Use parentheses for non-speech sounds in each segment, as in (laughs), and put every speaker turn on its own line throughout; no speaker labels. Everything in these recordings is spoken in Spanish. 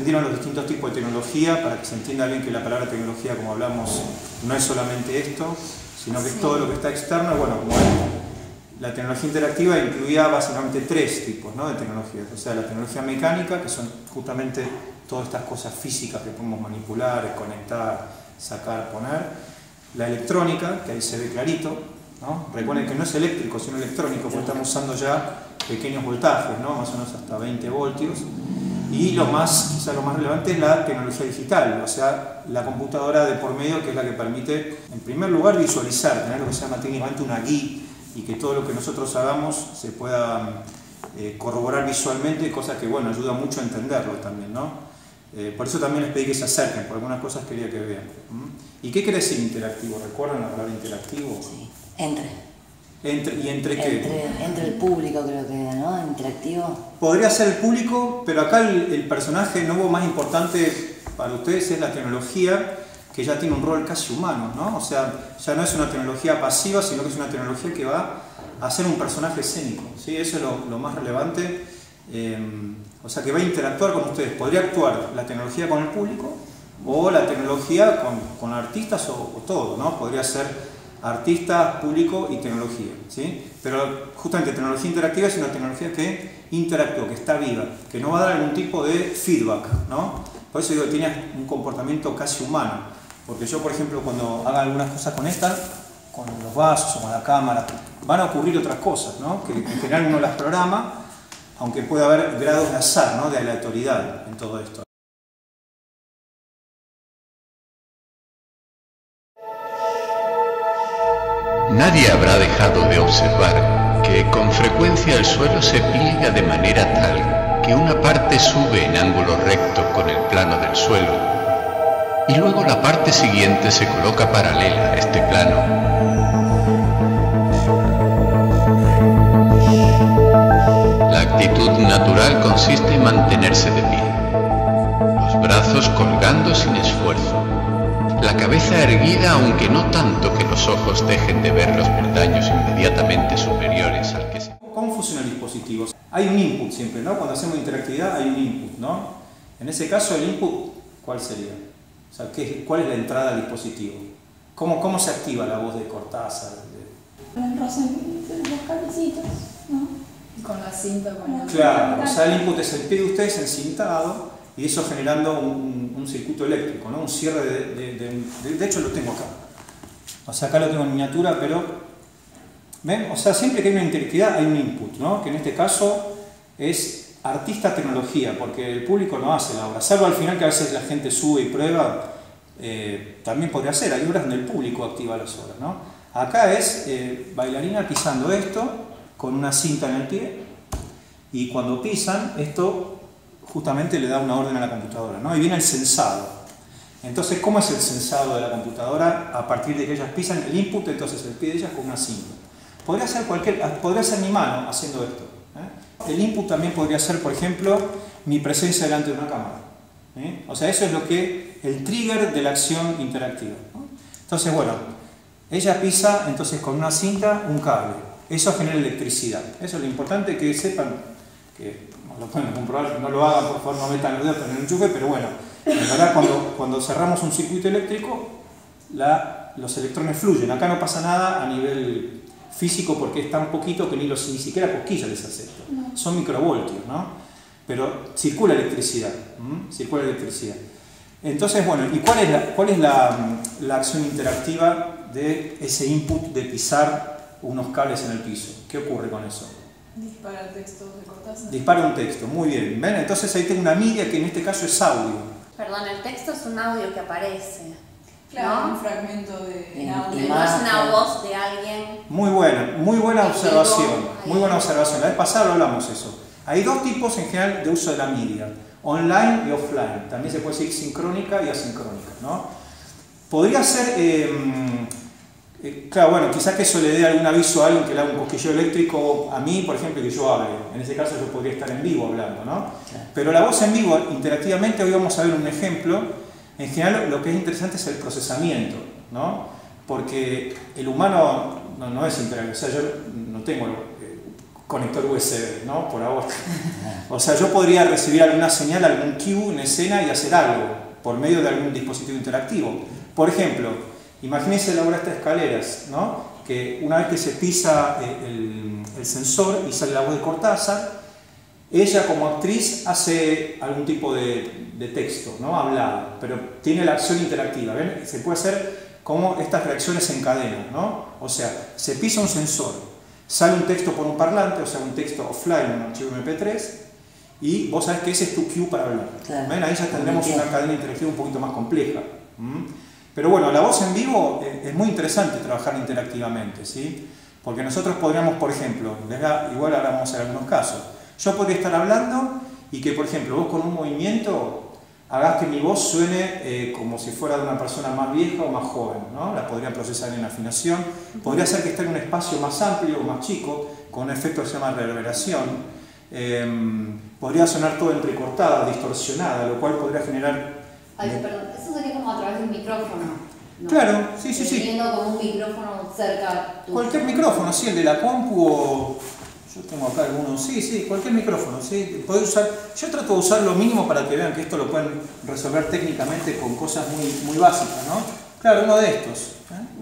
entendieron los distintos tipos de tecnología para que se entienda bien que la palabra tecnología, como hablamos, no es solamente esto, sino que es todo lo que está externo. Bueno, como la tecnología interactiva incluía básicamente tres tipos ¿no? de tecnologías. O sea, la tecnología mecánica, que son justamente todas estas cosas físicas que podemos manipular, conectar, sacar, poner. La electrónica, que ahí se ve clarito. ¿no? Recuerden que no es eléctrico, sino electrónico, porque estamos usando ya pequeños voltajes, ¿no? más o menos hasta 20 voltios. Y lo más, quizá lo más relevante es la tecnología digital, o sea, la computadora de por medio que es la que permite, en primer lugar, visualizar, tener lo que se llama técnicamente una GUI y que todo lo que nosotros hagamos se pueda eh, corroborar visualmente, cosa que, bueno, ayuda mucho a entenderlo también, ¿no? Eh, por eso también les pedí que se acerquen, por algunas cosas quería que vean. ¿Y qué quiere decir interactivo? ¿Recuerdan la palabra interactivo?
Sí, entre.
Entre, ¿Y entre
qué? Entre, el público creo que era, ¿no? Interactivo.
Podría ser el público, pero acá el, personaje nuevo más importante para ustedes es la tecnología que ya tiene un rol casi humano, ¿no? O sea, ya no es una tecnología pasiva, sino que es una tecnología que va a ser un personaje escénico, ¿sí? Eso es lo, más relevante. Em, o sea, que va a interactuar con ustedes. Podría actuar la tecnología con el público o la tecnología con, con artistas o, o todo, ¿no? Podría ser artista, público y tecnología. ¿sí? Pero justamente tecnología interactiva es una tecnología que interactúa, que está viva, que no va a dar algún tipo de feedback. ¿no? Por eso digo que tiene un comportamiento casi humano. Porque yo, por ejemplo, cuando haga algunas cosas con esta, con los vasos o con la cámara, van a ocurrir otras cosas, ¿no? que en general uno las programa, aunque puede haber grados de azar, ¿no? de aleatoriedad en todo esto.
Nadie habrá dejado de observar que con frecuencia el suelo se pliega de manera tal que una parte sube en ángulo recto con el plano del suelo y luego la parte siguiente se coloca paralela a este plano. La actitud natural consiste en mantenerse de pie, los brazos colgando sin esfuerzo, la cabeza erguida aunque no tanto que los ojos dejen de ver los peldaños inmediatamente superiores al que se...
¿Cómo funciona el dispositivo? Hay un input siempre, ¿no? Cuando hacemos interactividad hay un input, ¿no? En ese caso el input, ¿cuál sería? O sea, ¿qué, ¿cuál es la entrada al dispositivo? ¿Cómo, cómo se activa la voz de Cortázar?
Con la cinta, con la...
Claro, o sea, el input es el pie de ustedes encintado y eso generando un, circuito eléctrico, ¿no? un cierre de, de, de, hecho lo tengo acá. O sea, acá lo tengo en miniatura, pero ¿ven? O sea, siempre que hay una interactividad hay un input, ¿no? que en este caso es artista tecnología, porque el público no hace la obra, salvo al final que a veces la gente sube y prueba, eh, también podría ser, hay obras donde el público activa las obras. ¿no? Acá es eh, bailarina pisando esto con una cinta en el pie y cuando pisan esto justamente le da una orden a la computadora, ¿no? Y viene el censado. Entonces, ¿cómo es el censado de la computadora? A partir de que ellas pisan el input, entonces el pie de ellas con una cinta. Podría ser, cualquier, podría ser mi mano haciendo esto. ¿eh? El input también podría ser, por ejemplo, mi presencia delante de una cámara. ¿eh? O sea, eso es lo que, el trigger de la acción interactiva. Entonces, bueno, ella pisa entonces con una cinta un cable. Eso genera electricidad. Eso es lo importante que sepan que lo pueden comprobar, no lo hagan, por favor, no metan el dedo en el enchufe, pero bueno, en verdad cuando, cuando cerramos un circuito eléctrico, la, los electrones fluyen. Acá no pasa nada a nivel físico porque es tan poquito que ni, los, ni siquiera cosquillas les acepto. Son microvoltios, ¿no? Pero circula electricidad, circula electricidad. Entonces, bueno, ¿y cuál es, la, cuál es la, la acción interactiva de ese input de pisar unos cables en el piso? ¿Qué ocurre con eso?
Dispara texto de Cortázar.
Dispara un texto, muy bien. ¿Ven? Entonces ahí tengo una media que en este caso es audio.
Perdón, el texto es un audio que aparece.
Claro, un fragmento de, audio.
No es una voz de alguien.
Muy buena, muy buena observación. Muy buena observación. La vez pasada hablamos eso. Hay dos tipos en general de uso de la media, online y offline. También se puede decir sincrónica y asincrónica. ¿no? Podría ser em, eh, claro, bueno, quizás que eso le dé algún aviso a alguien que le haga un cosquillo eléctrico a mí, por ejemplo, que yo hable. En ese caso yo podría estar en vivo hablando, ¿no? Pero la voz en vivo, interactivamente, hoy vamos a ver un ejemplo. En general lo que es interesante es el procesamiento, ¿no? Porque el humano no, es interactivo, o sea, yo no tengo, eh, conector USB, ¿no? Por ahora. O sea, yo podría recibir alguna señal, algún cue en escena y hacer algo por medio de algún dispositivo interactivo. Por ejemplo, imagínense la estas escaleras, ¿no? Que una vez que se pisa eh, el, el sensor y sale la voz de Cortázar, ella como actriz hace algún tipo de, de texto, ¿no? Hablado, pero tiene la acción interactiva. ¿ven? Se puede hacer como estas reacciones en cadena, ¿no? O sea, se pisa un sensor, sale un texto por un parlante, o sea, un texto offline, un archivo MP3, y vos sabés que ese es tu cue para hablar.
Claro.
¿Ven? Ahí ya tendremos una cadena interactiva un poquito más compleja. Pero bueno, la voz en vivo eh, es muy interesante trabajar interactivamente, ¿sí? Porque nosotros podríamos, por ejemplo, igual ahora vamos a ver algunos casos, yo podría estar hablando y que, por ejemplo, vos con un movimiento hagas que mi voz suene eh, como si fuera de una persona más vieja o más joven, ¿no? La podría procesar en afinación, podría ser que esté en un espacio más amplio o más chico, con un efecto que se llama reverberación, Em, podría sonar todo entrecortada, distorsionada, lo cual podría generar...
Ay, perdón, como a través de un micrófono. ¿no?
Claro, sí, sí, sí.
Como un micrófono cerca tuyo.
Cualquier micrófono, sí, el de la compu o... Yo tengo acá algunos, sí, sí, cualquier micrófono, sí. Podés usar, yo trato de usar lo mínimo para que vean que esto lo pueden resolver técnicamente con cosas muy, muy básicas, ¿no? Claro, uno de estos. ¿eh?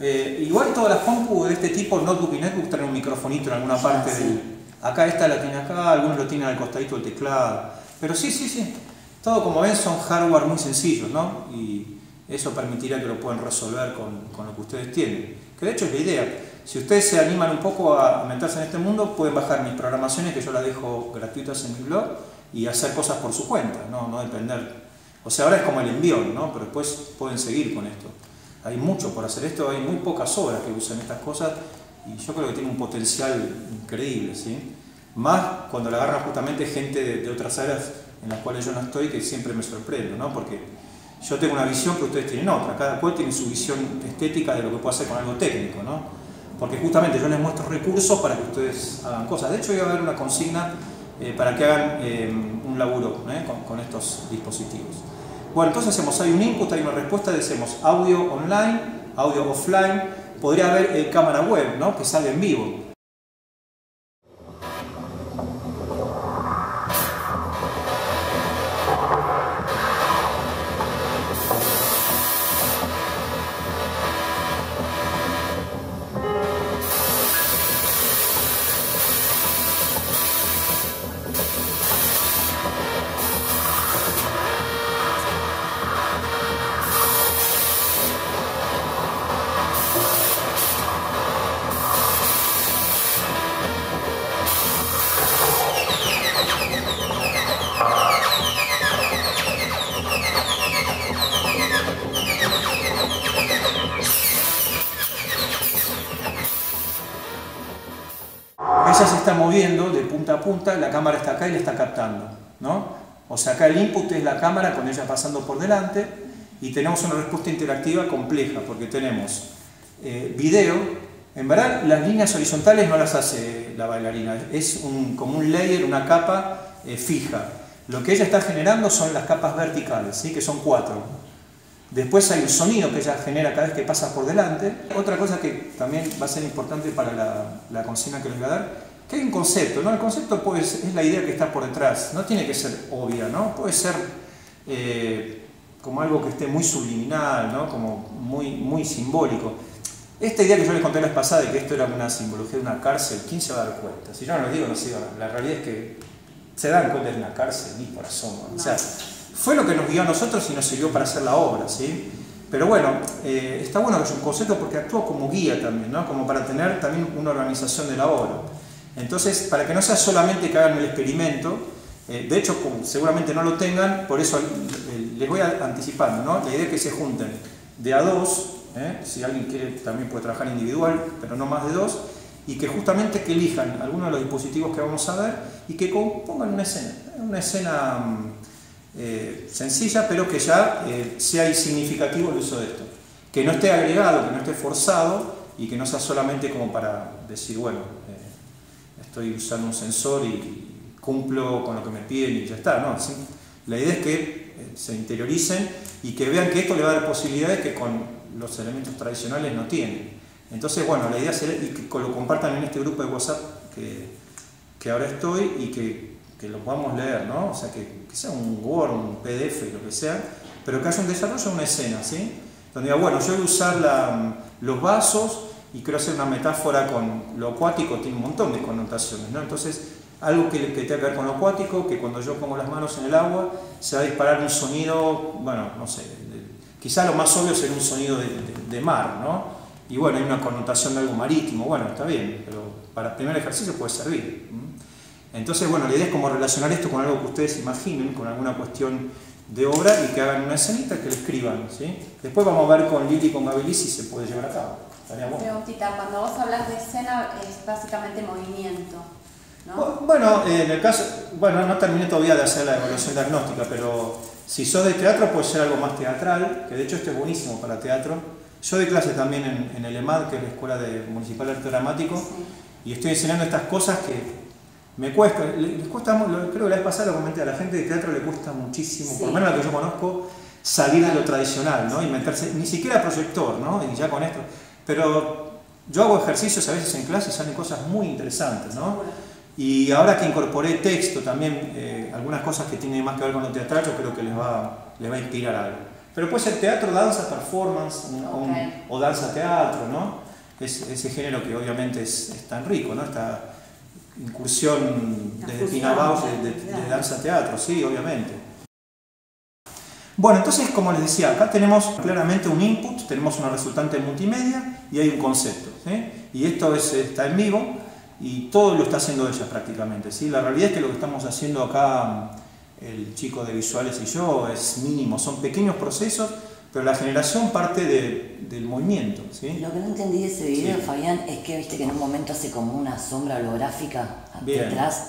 Eh, igual todas las compu de este tipo, notebook y netbook, traen un microfonito en alguna parte
sí.
del... Acá esta la tiene acá, algunos lo tienen al costadito del teclado. Pero sí, sí, sí. Todo como ven son hardware muy sencillos, ¿no? Y eso permitirá que lo puedan resolver con, lo que ustedes tienen. Que de hecho es la idea. Si ustedes se animan un poco a meterse en este mundo, pueden bajar mis programaciones que yo las dejo gratuitas en mi blog y hacer cosas por su cuenta, no, no depender. O sea, ahora es como el envión, ¿no? Pero después pueden seguir con esto. Hay mucho por hacer esto, hay muy pocas obras que usan estas cosas y yo creo que tiene un potencial increíble, ¿sí? Más cuando la agarran justamente gente de otras áreas en las cuales yo no estoy, que siempre me sorprendo, ¿no? Porque yo tengo una visión que ustedes tienen otra, cada cual tiene su visión estética de lo que puede hacer con algo técnico, ¿no? Porque justamente yo les muestro recursos para que ustedes hagan cosas. De hecho, voy a ver una consigna eh, para que hagan eh, un laburo ¿eh? con, estos dispositivos. Bueno, entonces hacemos, hay un input, hay una respuesta, decimos audio online, audio offline, podría haber cámara web, ¿no? Que sale en vivo. Punta punta, la cámara está acá y la está captando, ¿no? O sea, acá el input es la cámara con ella pasando por delante y tenemos una respuesta interactiva compleja porque tenemos eh, video, en verdad las líneas horizontales no las hace la bailarina, es un, como un layer, una capa eh, fija. Lo que ella está generando son las capas verticales, ¿sí? que son cuatro. Después hay un sonido que ella genera cada vez que pasa por delante. Otra cosa que también va a ser importante para la, la consigna que les voy a dar, que hay un concepto, ¿no? El concepto puede ser- es la idea que está por detrás, no tiene que ser obvia, ¿no? Puede ser eh, como algo que esté muy subliminal, ¿no? Como muy, muy simbólico. Esta idea que yo les conté la vez pasada de que esto era una simbología de una cárcel, ¿quién se va a dar cuenta? Si yo no lo digo, no se. La realidad es que se dan cuenta de una cárcel, ni por asomo. O sea, fue lo que nos guió a nosotros y nos sirvió para hacer la obra, ¿sí? Pero bueno, eh, está bueno que es un concepto porque actúa como guía también, ¿no? Como para tener también una organización de la obra. Entonces, para que no sea solamente que hagan el experimento, eh, de hecho, seguramente no lo tengan, por eso eh, les voy anticipando, ¿no? La idea es que se junten de a dos, ¿eh? si alguien quiere también puede trabajar individual, pero no más de dos, y que justamente que elijan alguno de los dispositivos que vamos a ver y que compongan una escena, una escena mm, sencilla, pero que ya sea significativo el uso de esto. Que no esté agregado, que no esté forzado y que no sea solamente como para decir, bueno, estoy usando un sensor y cumplo con lo que me piden y ya está. No, la idea es que eh, se interioricen y que vean que esto le va a dar posibilidades que con los elementos tradicionales no tienen. Entonces, bueno, la idea y que lo compartan en este grupo de WhatsApp que, que ahora estoy y que, que, lo podamos leer, ¿no? O sea, que, sea un Word, un PDF, lo que sea, pero que haya un desarrollo de una escena, ¿sí? Donde diga, bueno, yo voy a usar los vasos y quiero hacer una metáfora con lo acuático, tiene un montón de connotaciones, ¿no? Entonces, algo que, que tenga que ver con lo acuático, que cuando yo pongo las manos en el agua se va a disparar un sonido, bueno, no sé, quizá lo más obvio sería un sonido de, mar, ¿no? Y bueno, hay una connotación de algo marítimo, bueno, está bien, pero para el primer ejercicio puede servir. Entonces, bueno, la idea es como relacionar esto con algo que ustedes imaginen, con alguna cuestión de obra y que hagan una escenita que lo escriban. ¿sí? Después vamos a ver con Lili y con Gabelis si se puede llevar a cabo. Bueno.
Preguntita, cuando vos hablas de escena es básicamente movimiento. ¿no?
Bueno, en el caso, bueno, no terminé todavía de hacer la evaluación diagnóstica, pero si sos de teatro puede ser algo más teatral, que de hecho este es buenísimo para teatro. Yo doy clase también en, en el EMAD, que es la Escuela de Municipal de Arte Dramático, sí. y estoy enseñando estas cosas que me cuesta, les cuesta, creo que la vez pasada lo comenté, a la gente de teatro le cuesta muchísimo, sí. por lo menos la que yo conozco, salir de lo tradicional, ¿no? Y meterse, ni siquiera proyector, ¿no? Y ya con esto. Pero yo hago ejercicios a veces en clase y salen cosas muy interesantes, ¿no? Y ahora que incorporé texto también, eh, algunas cosas que tienen más que ver con lo teatral, yo creo que les va, les va a inspirar algo. Pero puede ser teatro, danza, performance okay. o, o, danza teatro, ¿no? Es, ese género que obviamente es, es tan rico, ¿no? Esta incursión desde Pinabaus de, de, de, danza teatro, sí, obviamente. Bueno, entonces, como les decía, acá tenemos claramente un input, tenemos una resultante multimedia y hay un concepto. ¿sí? Y esto es, está en vivo y todo lo está haciendo ella prácticamente. ¿sí? La realidad es que lo que estamos haciendo acá el chico de visuales y yo es mínimo, son pequeños procesos, pero la generación parte de, del movimiento. ¿sí?
Lo que no entendí de ese video, sí. Fabián, es que viste que en un momento hace como una sombra holográfica detrás.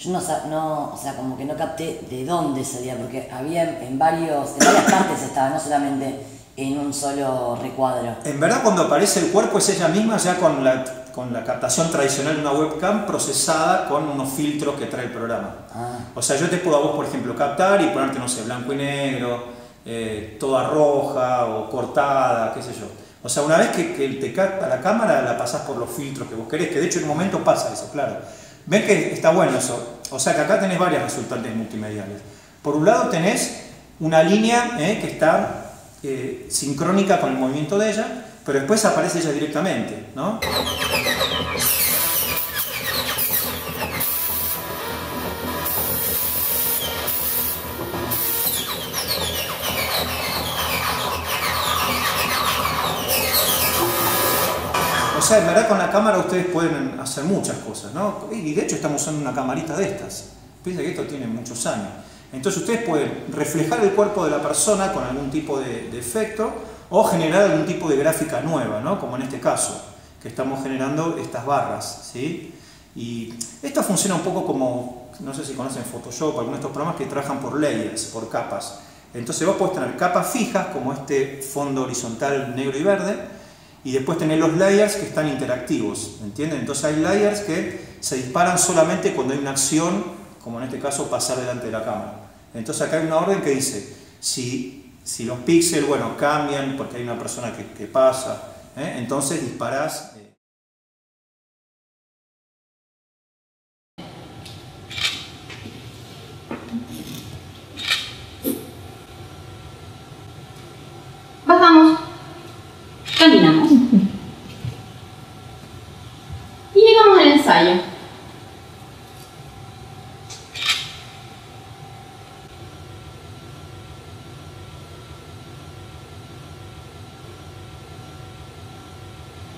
Yo no, no, o sea, como que no capté de dónde salía, porque había en, varios, en varias partes estaba, no solamente en un solo recuadro.
En verdad cuando aparece el cuerpo es ella misma ya con la, con la captación tradicional de una webcam procesada con unos filtros que trae el programa. Ah. O sea, yo te puedo a vos, por ejemplo, captar y ponerte, no sé, blanco y negro, eh, toda roja o cortada, qué sé yo. O sea, una vez que, que te capta la cámara, la pasás por los filtros que vos querés, que de hecho en un momento pasa eso, claro. Ven que está bueno eso. O sea, que acá tenés varias resultantes multimediales. Por un lado tenés una línea eh, que está eh, sincrónica con el movimiento de ella, pero después aparece ella directamente, ¿no? Sea, en verdad con la cámara ustedes pueden hacer muchas cosas, ¿no? Y de hecho estamos usando una camarita de estas. Piensa que esto tiene muchos años. Entonces ustedes pueden reflejar el cuerpo de la persona con algún tipo de, de efecto o generar algún tipo de gráfica nueva, ¿no? Como en este caso, que estamos generando estas barras, ¿sí? Y esto funciona un poco como, no sé si conocen Photoshop, algunos de estos programas que trabajan por layers, por capas. Entonces vos podés tener capas fijas, como este fondo horizontal negro y verde, y después tener los layers que están interactivos, ¿entienden? Entonces hay layers que se disparan solamente cuando hay una acción, como en este caso pasar delante de la cámara. Entonces acá hay una orden que dice, si, si los píxeles, bueno, cambian porque hay una persona que, pasa, ¿eh? entonces disparás... Eh.
Bajamos. Caminamos. Y llegamos al ensayo.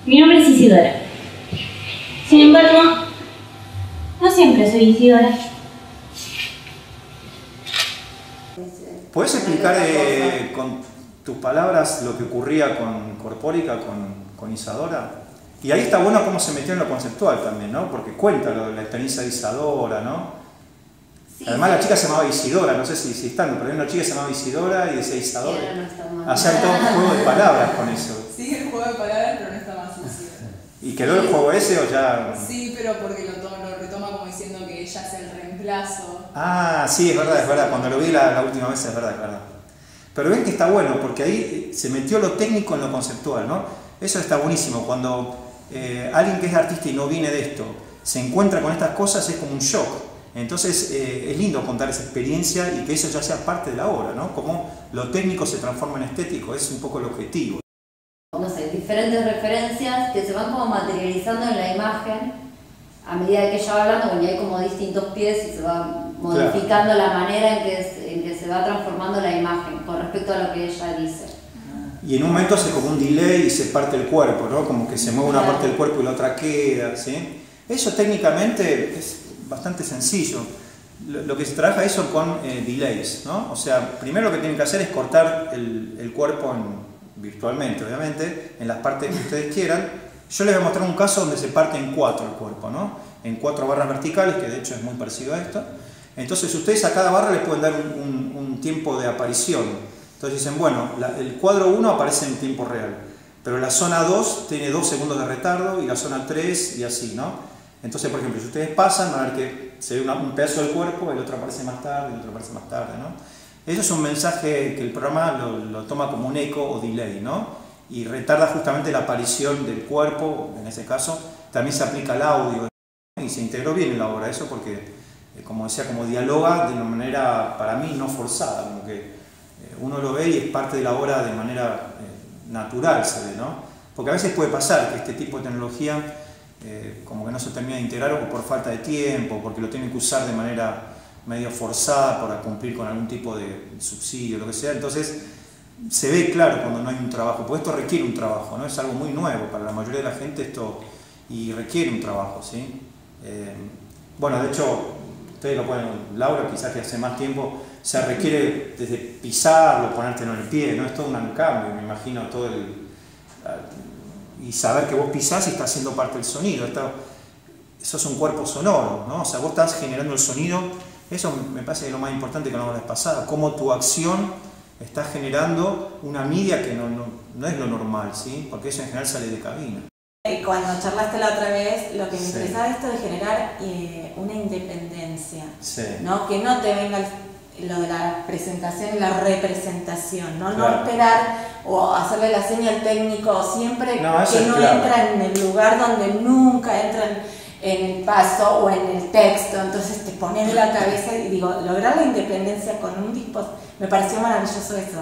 Mi nombre es Isidora. Sin embargo, no siempre soy Isidora.
¿Puedes explicar eh, con tus palabras lo que ocurría con Corpórica, con, con, Isadora? Y ahí está bueno cómo se metió en lo conceptual también, ¿no? Porque cuenta lo de la experiencia de Isadora, ¿no? Sí, Además sí. la chica se llamaba Isidora, no sé si, si están, pero hay una chica que se llamaba Isidora y decía Isadora.
no
Hacían todo un juego de palabras con eso.
Sí, el juego de palabras, pero no está más sucio.
¿Y quedó el juego ese o ya...?
Sí, pero porque lo, lo retoma como diciendo que ella es el reemplazo.
Ah, sí, es verdad, es verdad. Cuando lo vi la, la última vez es verdad, es verdad. Pero ven que está bueno, porque ahí se metió lo técnico en lo conceptual, ¿no? Eso está buenísimo. Cuando eh, alguien que es artista y no viene de esto, se encuentra con estas cosas es como un shock. Entonces eh, es lindo contar esa experiencia y que eso ya sea parte de la obra, ¿no? Cómo lo técnico se transforma en estético, es un poco el objetivo.
No sé, diferentes referencias que se van como materializando en la imagen a medida que ella va hablando, porque hay como distintos pies y se va modificando la manera en que, en que se va transformando la imagen con respecto a lo que ella dice.
Y en un momento hace como un delay y se parte el cuerpo, ¿no? Como que se mueve una parte del cuerpo y la otra queda, ¿sí? Eso técnicamente es bastante sencillo. Lo que se trabaja eso con eh, delays, ¿no? O sea, primero lo que tienen que hacer es cortar el, el cuerpo virtualmente, obviamente, en las partes que ustedes quieran. Yo les voy a mostrar un caso donde se parte en cuatro el cuerpo, ¿no? En cuatro barras verticales, que de hecho es muy parecido a esto. Entonces ustedes a cada barra les pueden dar un, un, tiempo de aparición. Entonces dicen, bueno, el cuadro 1 aparece en tiempo real, pero la zona 2 tiene 2 segundos de retardo y la zona 3 y así, ¿no? Entonces, por ejemplo, si ustedes pasan, van a ver que se ve un pedazo del cuerpo, el otro aparece más tarde, el otro aparece más tarde, ¿no? Eso es un mensaje que el programa lo, toma como un eco o delay, ¿no? Y retarda justamente la aparición del cuerpo, en ese caso, también se aplica al audio, y se integró bien en la obra eso porque, como decía, como dialoga de una manera, para mí, no forzada, como que eh, uno lo ve y es parte de la obra de manera eh, natural, se ve, ¿no? Porque a veces puede pasar que este tipo de tecnología eh, como que no se termina de integrar o por falta de tiempo, porque lo tienen que usar de manera medio forzada para cumplir con algún tipo de subsidio, lo que sea. Entonces, se ve claro cuando no hay un trabajo, porque esto requiere un trabajo, ¿no? es algo muy nuevo para la mayoría de la gente esto y requiere un trabajo. ¿sí? Eh, bueno, de hecho, ustedes lo pueden, Laura quizás que hace más tiempo, se requiere desde pisarlo, ponértelo en el pie, ¿no? es todo un cambio, me imagino todo el y saber que vos pisás y está haciendo parte del sonido. eso es un cuerpo sonoro, ¿no? O sea, vos estás generando el sonido. Eso me parece que es lo más importante que no la vez pasada, cómo tu acción está generando una media que no, no, es lo normal, ¿sí? Porque eso en general sale de cabina.
Cuando charlaste la otra vez, lo que me interesaba esto de generar eh, una independencia, ¿no? Que no te venga lo de la presentación y la representación, ¿no? No esperar o hacerle la seña al técnico siempre que no entra en el lugar donde nunca entra en, el paso o en el texto, entonces te pones la cabeza y digo, lograr la independencia con un dispositivo, me pareció maravilloso eso.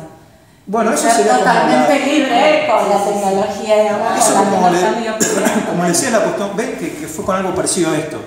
Bueno, eso
sería totalmente libre con la tecnología, digamos, eso
como, le, como decía la cuestión, ven que, que fue con algo parecido a esto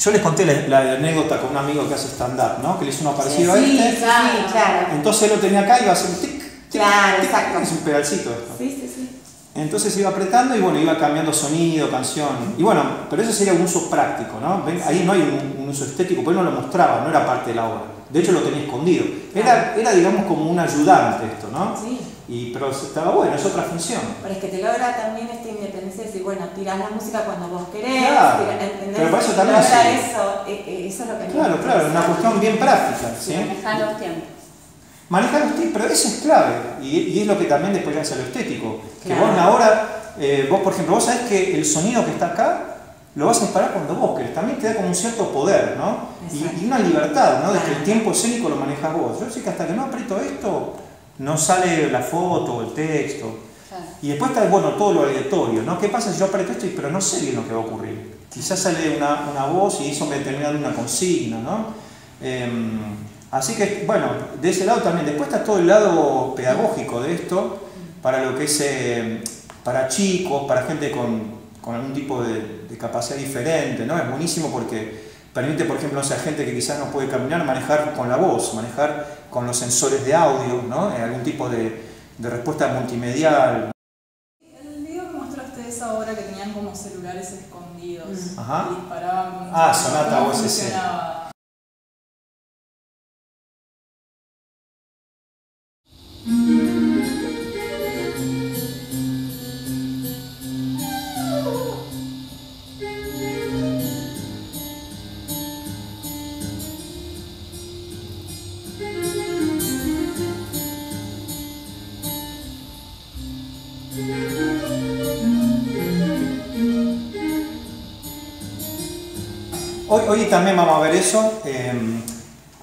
yo les conté la, anécdota con un amigo que hace stand-up, ¿no? Que le hizo uno parecido
sí,
a este.
Sí, claro.
Entonces él lo tenía acá y iba a hacer un tic, tic
Claro, exacto.
Es un pedalcito esto.
Sí, sí, sí.
Entonces iba apretando y bueno, iba cambiando sonido, canción. Y bueno, pero eso sería un uso práctico, ¿no? Ahí no hay un, uso estético, porque él no lo mostraba, no era parte de la obra. De hecho lo tenía escondido. Era, era digamos, como un ayudante esto, ¿no?
Sí.
Y, pero estaba bueno, es otra función.
Pero es que te logra también esta independencia de decir, bueno, tirás la música cuando vos querés,
claro,
¿entendés?
Pero para eso también
eso, e, e, eso es lo que
Claro, claro, una cuestión bien práctica. ¿sí?
Manejar los tiempos.
Manejar los tiempos, pero eso es clave. Y, y, es lo que también después hace lo estético. Que vos ahora, eh, vos por ejemplo, vos sabés que el sonido que está acá lo vas a disparar cuando vos querés. También te da como un cierto poder, ¿no? Y, y, una libertad, ¿no? De que el tiempo escénico lo manejas vos. Yo sé que hasta que no aprieto esto, no sale la foto o el texto. Y después está, bueno, todo lo aleatorio, ¿no? ¿Qué pasa si yo aprieto esto pero no sé bien lo que va a ocurrir? Quizás sale una, una voz y eso me termina dando una consigna, ¿no? Em, así que, bueno, de ese lado también. Después está todo el lado pedagógico de esto, para lo que es, em, para chicos, para gente con, con algún tipo de, de, capacidad diferente, ¿no? Es buenísimo porque permite, por ejemplo, a gente que quizás no puede caminar, manejar con la voz, manejar con los sensores de audio, ¿no? En algún tipo de, de respuesta multimedial.
El video que mostraste esa hora que tenían como celulares escondidos
Ajá.
y disparaban con
Ah, Sonata
OSC.
Hoy, también vamos a ver eso. Em,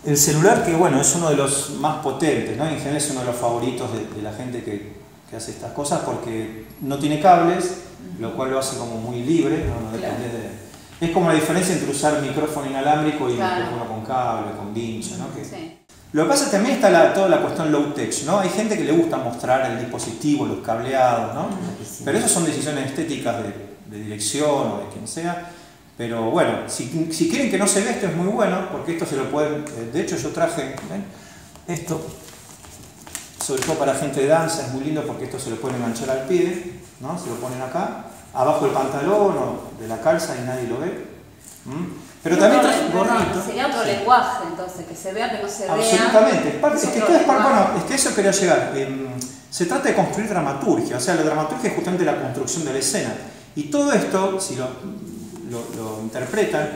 el celular, que bueno, es uno de los más potentes, ¿no? En general es uno de los favoritos de, la gente que, que, hace estas cosas porque no tiene cables, lo cual lo hace como muy libre, no, depende de... Es como la diferencia entre usar micrófono inalámbrico y micrófono con cable, con vincha, ¿no? Lo que pasa es que también está toda la cuestión low tech, ¿no? Hay gente que le gusta mostrar el dispositivo, los cableados, ¿no? Pero esas son decisiones estéticas de, dirección o de quien sea. Pero bueno, si, quieren que no se vea esto es muy bueno, porque esto se lo pueden... Eh, de hecho yo traje esto, sobre todo para gente de danza, es muy lindo porque esto se lo pueden enganchar al pie, ¿no? Se lo ponen acá, abajo del pantalón o de la calza y nadie lo ve. Pero también gorrito.
Sería otro lenguaje, entonces, que se vea, que no se vea.
Absolutamente. Es, que, bueno, es que eso quería llegar. Em, se trata de construir dramaturgia, o sea, la dramaturgia es justamente la construcción de la escena. Y todo esto, si lo, lo, interpretan,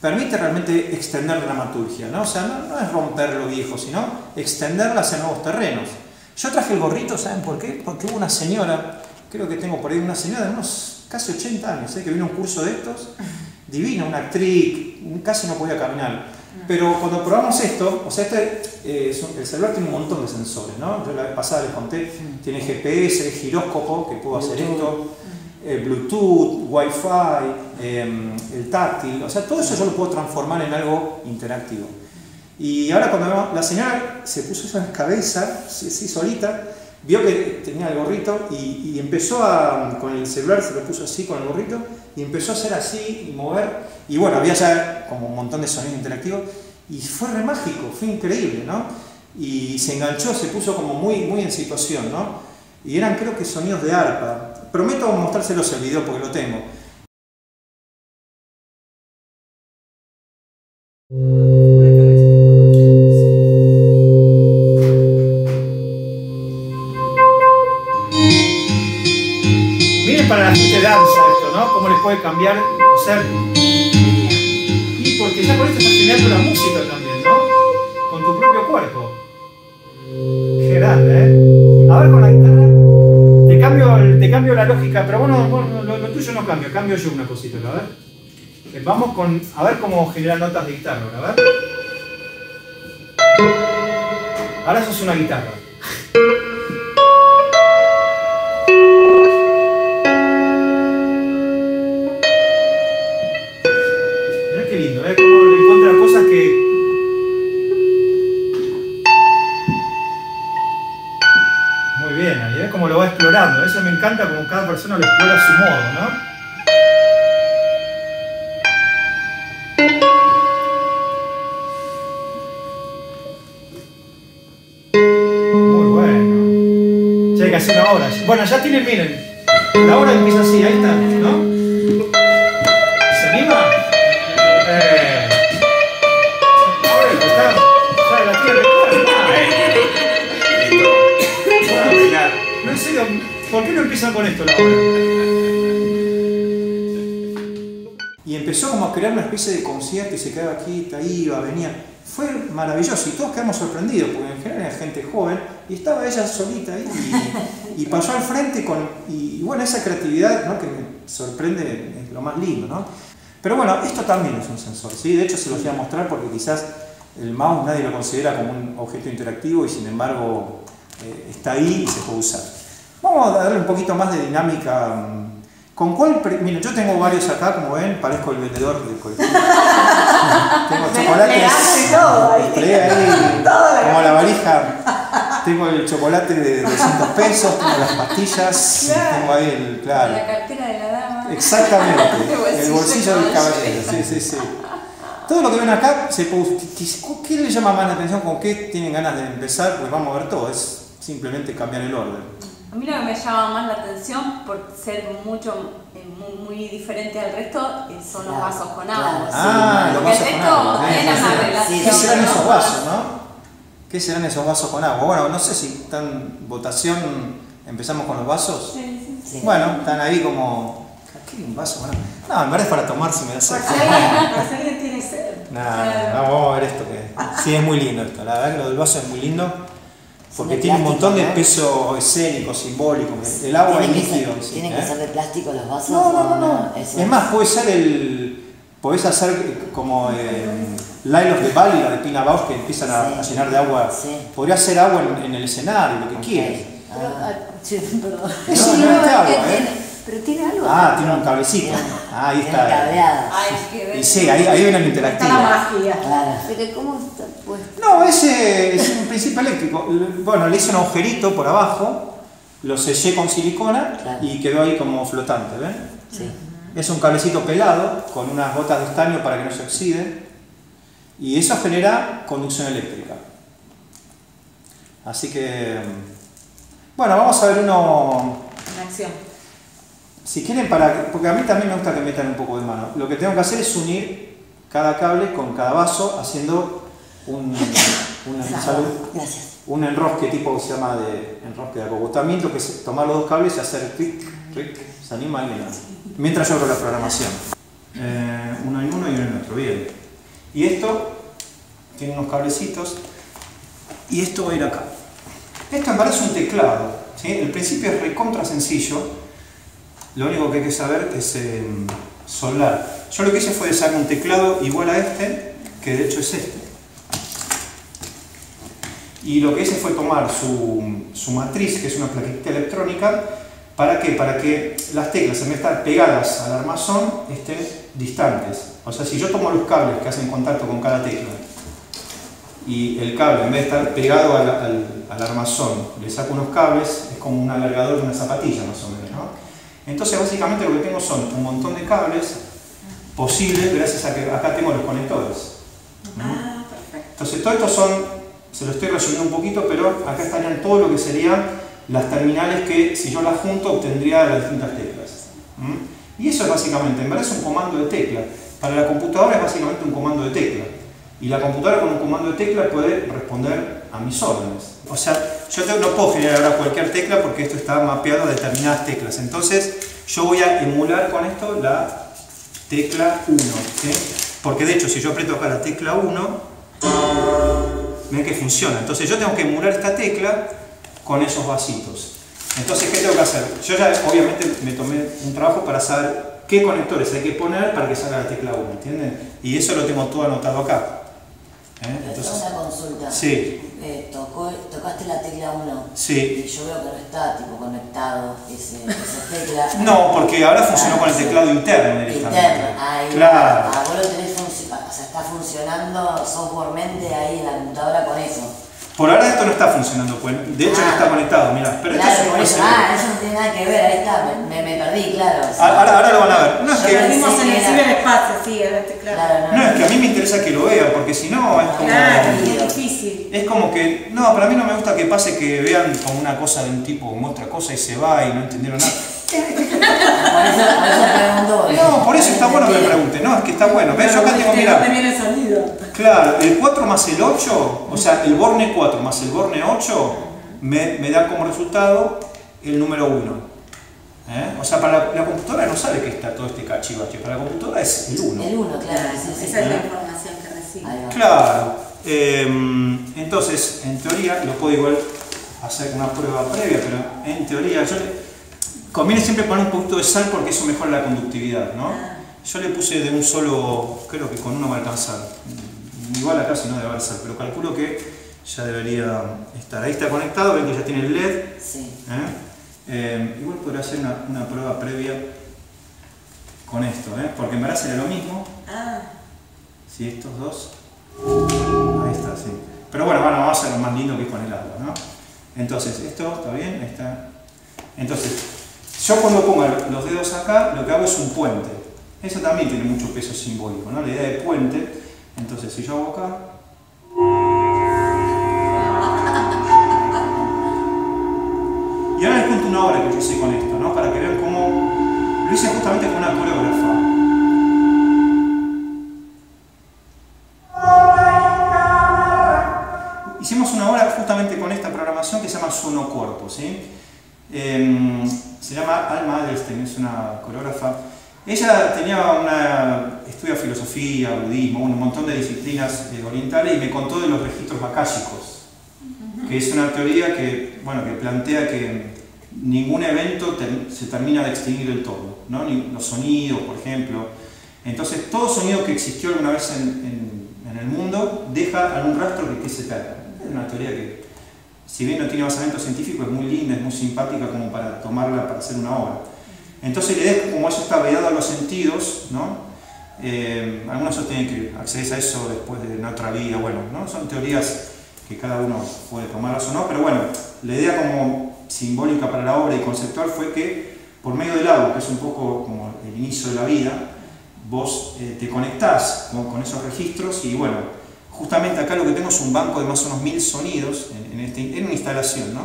permite realmente extender dramaturgia, ¿no? O sea, no, es romper lo viejo, sino extenderla hacia nuevos terrenos. Yo traje el gorrito, ¿saben por qué? Porque hubo una señora, creo que tengo por ahí una señora de unos casi 80 años, ¿eh? que vino a un curso de estos (laughs) divina, una actriz, casi no podía caminar. Pero cuando probamos esto, o sea, este, eh, el celular tiene un montón de sensores, ¿no? Yo la vez pasada les conté, tiene GPS, giróscopo, que puedo hacer esto, eh, Bluetooth, Wi-Fi, em, el táctil, o sea, todo eso yo lo puedo transformar en algo interactivo. Y ahora cuando la señora se puso eso cabeza, así solita, vio que tenía el gorrito y, y empezó a, con el celular, se lo puso así con el gorrito, y empezó a hacer así y mover. Y bueno, había ya como un montón de sonidos interactivos y fue re mágico, fue increíble, ¿no? Y se enganchó, se puso como muy, muy en situación, ¿no? Y eran creo que sonidos de arpa. Prometo mostrárselos el video porque lo tengo. Miren para la gente danza cómo les puede cambiar, o sea, cambio, cambio yo una cosita, a ver. Eh, vamos con, a ver cómo generar notas de guitarra, a ver. Ahora eso es una guitarra. Eso me encanta como cada persona lo explora a su modo, ¿no? Bueno. Ya. Bueno, tienen, miren. La hora empieza así, ahí está, ¿no? ¿Se anima? Eh. La tierra. No, en serio. ¿Por qué no empiezan con esto la Y empezó como a crear una especie de concierto y se quedaba aquí, iba, venía. Fue maravilloso y todos quedamos sorprendidos porque en general era gente joven y estaba ella solita ahí y, pasó al frente con. Y, bueno, esa creatividad ¿no? que me sorprende es lo más lindo, ¿no? Pero bueno, esto también es un sensor, ¿sí? De hecho se los voy a mostrar porque quizás el mouse nadie lo considera como un objeto interactivo y sin embargo eh, está ahí y se puede usar. Vamos a darle un poquito más de dinámica. ¿Con cuál? Miren, yo tengo varios acá, como ven, parezco el vendedor del colectivo. (laughs) tengo chocolates. Todo ahí, como la varija. Tengo el chocolate de 200 pesos, tengo las pastillas, tengo ahí el, claro.
La cartera de la dama.
Exactamente, (laughs) el bolsillo del caballero, sí, sí, sí. Todo lo que ven acá, se ¿qué les llama más la atención? ¿Con qué tienen ganas de empezar? Pues vamos a ver todo, es simplemente cambiar el orden.
A mí lo que me llama más la atención, por ser mucho eh, muy, diferente al resto, eh, son los vasos con agua.
ah, los vasos con agua. ¿Qué serán esos vasos, no? ¿Qué serán esos vasos con agua? Bueno, no sé si están votación, empezamos con los vasos. Sí, sí. Bueno, están ahí como... ¿Qué un vaso? Bueno, no, en verdad es para tomarse me da sed.
alguien tiene sed.
No, vamos a ver esto que... Sí, es muy lindo esto. La verdad que lo del vaso es muy lindo. Porque tiene un montón de peso escénico, simbólico. El agua es líquido.
¿Tienen que ¿eh? ser de plástico los vasos?
No, no, no. Es más, puede ser el. Podés hacer como eh, Lyle of the Valley, la de Pina Bausch, que empiezan a, llenar de agua. Podría ser agua en, el escenario, lo que quieras.
Ah, sí. (laughs)
Es simplemente agua, ¿eh?
Pero tiene algo.
Ah, tiene un cablecito. Ah, ahí está.
cableada.
Y sí, ahí, ahí viene lo
Está la magia.
Claro.
Pero ¿cómo está puesto?
No, ese es un principio eléctrico. Bueno, le hice un agujerito por abajo, lo sellé con silicona
Claro.
y quedó ahí como flotante, ¿ven?
Sí.
Es un cablecito pelado con unas gotas de estaño para que no se oxide y eso genera conducción eléctrica. Así que, bueno, vamos a ver uno,
En acción.
si quieren, para, porque a mí también me gusta que metan un poco de mano. Lo que tengo que hacer es unir cada cable con cada vaso haciendo un, un- salud, un enrosque tipo que se llama de enrosque de acogotamiento, que es tomar los dos cables y hacer clic, clic, se anima alguien. Mientras yo abro la programación. Eh, uno en uno y uno en otro, bien. Y esto tiene unos cablecitos y esto va a ir acá. Esto en es un teclado. ¿sí? El principio es recontra sencillo. Lo único que hay que saber es eh, soldar. Yo lo que hice fue sacar un teclado igual a este, que de hecho es este. Y lo que hice fue tomar su, su matriz, que es una plaquita electrónica, ¿para qué? Para que las teclas, en vez de estar pegadas al armazón, estén distantes. O sea, si yo tomo los cables que hacen contacto con cada tecla, y el cable, en vez de estar pegado al, al- al armazón, le saco unos cables, es como un alargador de una zapatilla más o menos, ¿no? Entonces, básicamente lo que tengo son un montón de cables posibles gracias a que acá tengo los conectores. ¿no?
Ah, perfecto.
Entonces, todo esto son, se lo estoy resumiendo un poquito, pero acá estarían todo lo que serían las terminales que, si yo las junto, obtendría las distintas teclas. Y eso es básicamente, en verdad es un comando de tecla. Para la computadora es básicamente un comando de tecla. Y la computadora con un comando de tecla puede responder a mis órdenes. O sea, yo no puedo generar ahora cualquier tecla porque esto está mapeado a determinadas teclas. Entonces, yo voy a emular con esto la tecla 1. ¿sí? Porque de hecho, si yo aprieto acá la tecla 1, ven que funciona. Entonces yo tengo que emular esta tecla con esos vasitos. Entonces, ¿qué tengo que hacer? Yo ya obviamente me tomé un trabajo para saber qué conectores hay que poner para que salga la tecla 1, ¿entienden? Y eso lo tengo todo anotado acá. ¿Eh? Entonces,
una consulta.
sí,
Eh, tocó, tocaste la tecla 1
sí.
y yo veo que no está tipo conectado ese, esa tecla. (laughs)
No, porque ahora funcionó
Ah,
con el teclado interno directamente.
Interno, ahí.
Claro.
Ah, vos lo tenés o sea, está funcionando softwaremente ahí en la computadora con eso.
Por ahora esto no está funcionando, pues. De hecho no
Ah.
está conectado, mira. Pero esto
claro,
es un
por eso,
USB.
ah, eso no tiene nada que ver, ahí está, me, me- perdí, claro. o sea,
Ah, Ahora, ahora lo van a ver. No es que,
Perdimos en el ciberespacio, sí, este, claro.
claro, no,
no, es que a mí me interesa que lo vean, porque si no es como...
Claro, es difícil.
Es como que, no, para mí no me gusta que pase que vean como una cosa de un tipo otra cosa y se va y no entendieron nada.
Por eso.
No, por eso está bueno que me pregunte, no, es que está bueno. ¿Ves? Yo acá tengo,
¿Dónde
mira,
viene el sonido?
claro, el 4 más el 8, o sea, el Borne 4 más el Borne 8, me, me da como resultado el número 1. ¿Eh? O sea, para la, la computadora no sabe que está todo este cachivache, para la computadora es el 1.
El 1, claro, sí, sí.
Esa es la información que recibe.
Claro. eh, entonces, en teoría, lo puedo igual hacer una prueba previa, pero en teoría, yo le- conviene siempre poner un poquito de sal porque eso mejora la conductividad, ¿no?
Ah.
Yo le puse de un solo, creo que con uno va a alcanzar. Igual acá si no debe sal, pero calculo que ya debería estar. Ahí está conectado, ven que ya tiene el LED.
Sí.
¿eh? Eh, igual podría hacer una, una prueba previa con esto, ¿eh? porque en verdad sería lo mismo.
Ah,
Si estos dos. Ahí está, sí. Pero bueno, bueno, vamos a hacer lo más lindo que es con el agua, ¿no? Entonces, esto está bien, está. Entonces, yo cuando pongo los dedos acá, lo que hago es un puente. Eso también tiene mucho peso simbólico, ¿no? La idea de puente. Entonces, si yo hago acá. Y ahora les cuento una hora que yo hice con esto, ¿no? Para que vean cómo. Lo hice justamente con una coreógrafa. Hicimos una obra justamente con esta programación que se llama Sono Cuerpo, ¿sí? Em, se llama Alma Adelstein, es una coreógrafa. Ella tenía una, estudia filosofía, budismo, un montón de disciplinas eh, orientales y me contó de los registros akáshicos, que es una teoría que, bueno, que plantea que ningún evento se termina de extinguir del todo, ¿no? Los sonidos, por ejemplo. Entonces, todo sonido que existió alguna vez en, en- el mundo deja algún rastro que, se. Es una teoría que, si bien no tiene basamento científico, es muy linda, es muy simpática como para tomarla para hacer una obra. Entonces la idea es como eso está variado a los sentidos, ¿no? Eh, algunos tienen que acceder a eso después de otra vida, bueno, ¿no? son teorías que cada uno puede tomarlas o no, pero bueno, la idea como simbólica para la obra y conceptual fue que por medio del agua, que es un poco como el inicio de la vida, vos eh, te conectás con, esos registros y bueno, justamente acá lo que tengo es un banco de más o menos mil sonidos en, este, una instalación, ¿no?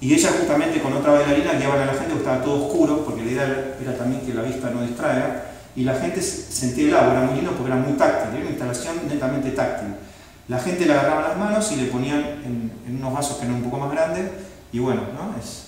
Y ella justamente con otra bailarina guiaban a la gente porque estaba todo oscuro, porque la idea era también que la vista no distraiga, y la gente sentía el agua, era muy lindo porque era muy táctil, era una instalación netamente táctil. La gente le agarraba las manos y le ponían en, en unos vasos que eran un poco más grandes, y bueno, ¿no? Es,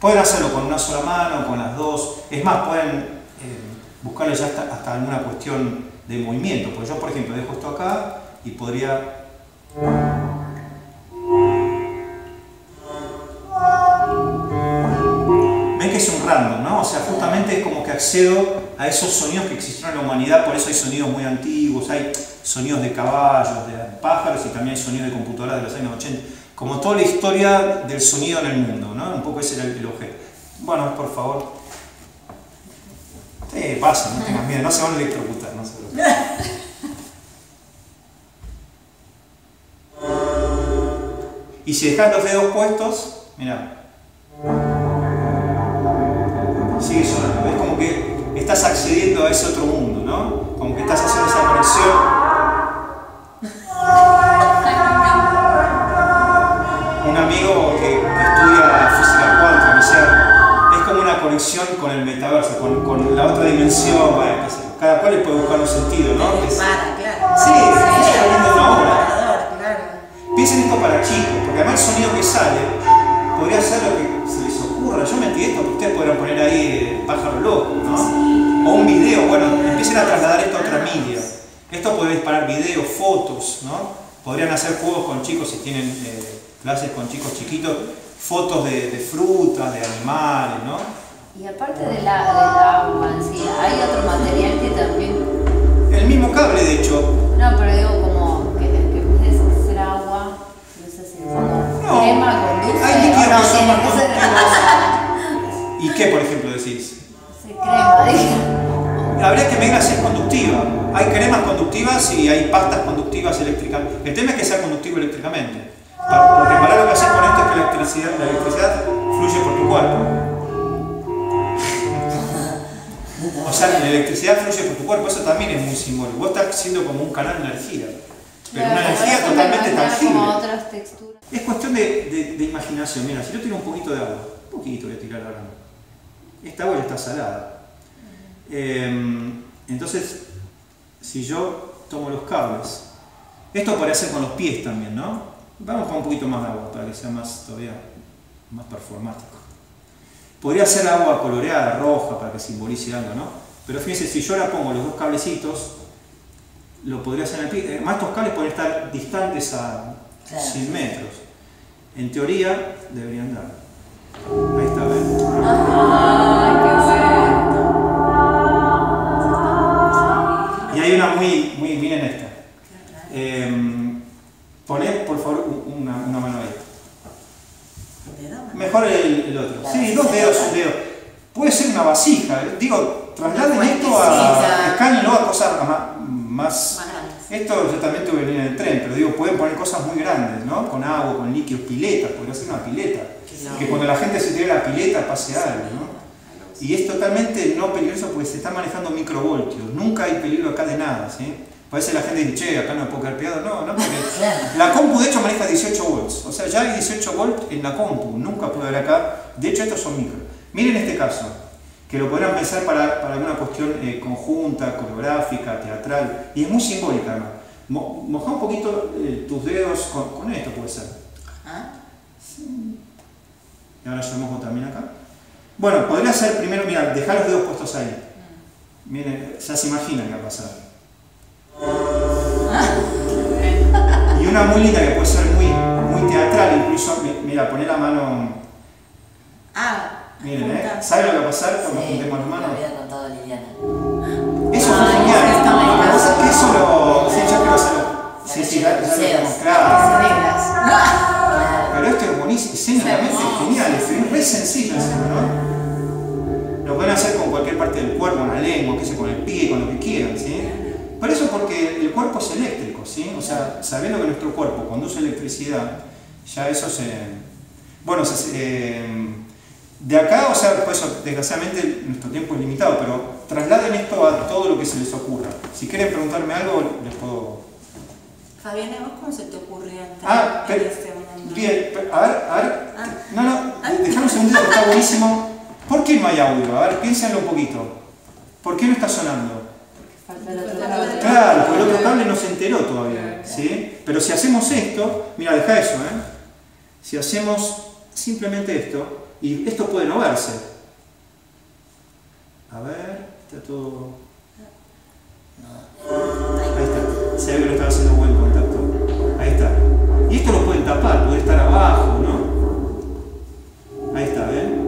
Pueden hacerlo con una sola mano, con las dos. Es más, pueden eh, buscarle ya hasta, alguna cuestión de movimiento. Porque yo, por ejemplo, dejo esto acá y podría... Ven que es un random, ¿no? O sea, justamente es como que accedo a esos sonidos que existieron en la humanidad, por eso hay sonidos muy antiguos, hay sonidos de caballos, de pájaros y también hay sonidos de computadoras de los años 80 como toda la historia del sonido en el mundo, ¿no? Un poco ese era el, objeto. Bueno, por favor. Sí, pasa, no tengas miedo, no se van a electrocutar, no se (laughs) Y si dejas los dedos puestos, mira, sigue sonando. Es como que estás accediendo a ese otro mundo, ¿no? Como que estás haciendo esa conexión conexión con el metaverso, con, con la otra dimensión, bueno, cada cual le puede buscar un sentido, ¿no?
Es, para, claro.
Sí, sí, viendo una obra. Piensen esto para chicos, porque además el sonido que sale podría ser lo que se les ocurra. Yo metí esto, porque ustedes podrán poner ahí el pájaro loco, ¿no? O un video, bueno, empiecen a trasladar esto a otra media. Esto puede disparar videos, fotos, ¿no? Podrían hacer juegos con chicos si tienen eh, clases con chicos chiquitos, fotos de, de frutas, de animales, ¿no?
Y aparte de la, del agua en sí, ¿hay otro material que también...?
El mismo cable, de hecho.
No, pero digo como que, que puede ser agua, no sé si es como crema con dulce.
Hay líquidos no, que son más ¿Y qué, por ejemplo, decís?
Sí, crema, dije.
Habría que verla si es conductiva. Hay cremas conductivas y hay pastas conductivas eléctricas. El tema es que sea conductivo eléctricamente. Porque para lo que hacer con esto es que la electricidad, la electricidad fluye por tu cuerpo. (laughs) O sea, la electricidad fluye por tu cuerpo, eso también es muy simbólico. Vos estás siendo como un canal de energía, pero una energía totalmente tangible. Es cuestión de, de, imaginación. Mira, si yo tiro un poquito de agua, un poquito voy a tirar ahora. Esta agua ya está salada. Em, entonces, si yo tomo los cables, esto podría ser con los pies también, ¿no? Vamos con un poquito más de agua para que sea más todavía más performático. Podría ser agua coloreada, roja, para que simbolice algo, ¿no? Pero fíjense, si yo ahora pongo los dos cablecitos, lo podría hacer en el pie. Además, estos cables pueden estar distantes a 100 metros. En teoría, deberían dar. Ahí está, ¿ven? Una muy, muy, miren esta. Eh, poned, por favor, una, una mano ahí. Mejor el, otro. Sí, dos dedos, un dedo. Puede ser una vasija. Digo, trasladen esto a. Escáñenlo a cosas más. Esto yo también tuve en el tren, pero digo, pueden poner cosas muy grandes, ¿no? Con agua, con líquidos, piletas, podría ser una pileta. Que cuando la gente se tire la pileta pase algo, ¿no? Y es totalmente no peligroso porque se está manejando microvoltios. Nunca hay peligro acá de nada, ¿sí? A veces la gente dice, che, acá no puedo quedar pegado. No, no, porque (laughs) la compu de hecho maneja 18 volts. O sea, ya hay 18 volts en la compu. Nunca puede haber acá. De hecho, estos son micro. Miren este caso. que lo podrán pensar para, para alguna cuestión eh, conjunta, coreográfica, teatral, y es muy simbólica además. moja un poquito eh, tus dedos con, esto, puede ser. Y ahora yo mojo también acá. Bueno, podría ser primero, mira, dejar los dedos puestos ahí. Miren, ya se imaginan qué va a pasar. Y una muy linda que puede ser muy, muy teatral, incluso, mira, poner la mano.
Ah,
miren, ¿eh? ¿Sabe lo que va a pasar cuando juntemos las manos? Eso fue genial. que eso lo. Sí, yo creo que Sí, sí, ya, lo claro. Pero esto es buenísimo, escénicamente es genial, es muy sencillo encima, ¿no? Lo pueden hacer con cualquier parte del cuerpo, con la lengua, qué sé, con el pie, con lo que quieran, ¿sí? Por eso porque el cuerpo es eléctrico, ¿sí? O sea, sabiendo que nuestro cuerpo conduce electricidad, ya eso se... Bueno, se, de acá, o sea, pues eso, desgraciadamente nuestro tiempo es limitado, pero trasladen esto a todo lo que se les ocurra. Si quieren preguntarme algo, les puedo...
Fabián, ¿vos cómo se te ocurrió
ah, pero, este? Bien, a ver, a ver. Ah. No, no, dejame un segundito que está buenísimo. ¿Por qué no hay audio? A ver, piénsenlo un poquito. ¿Por qué no está sonando? Claro, porque el otro cable no se enteró todavía, ¿sí? Pero si hacemos esto, mira, deja eso, ¿eh? Si hacemos simplemente esto, y esto puede no verse. A ver, está todo... Ahí está, se ve que lo está haciendo buen contacto. Ahí está. Y esto lo pueden tapar, puede estar abajo, ¿no? Ahí está, ¿ven?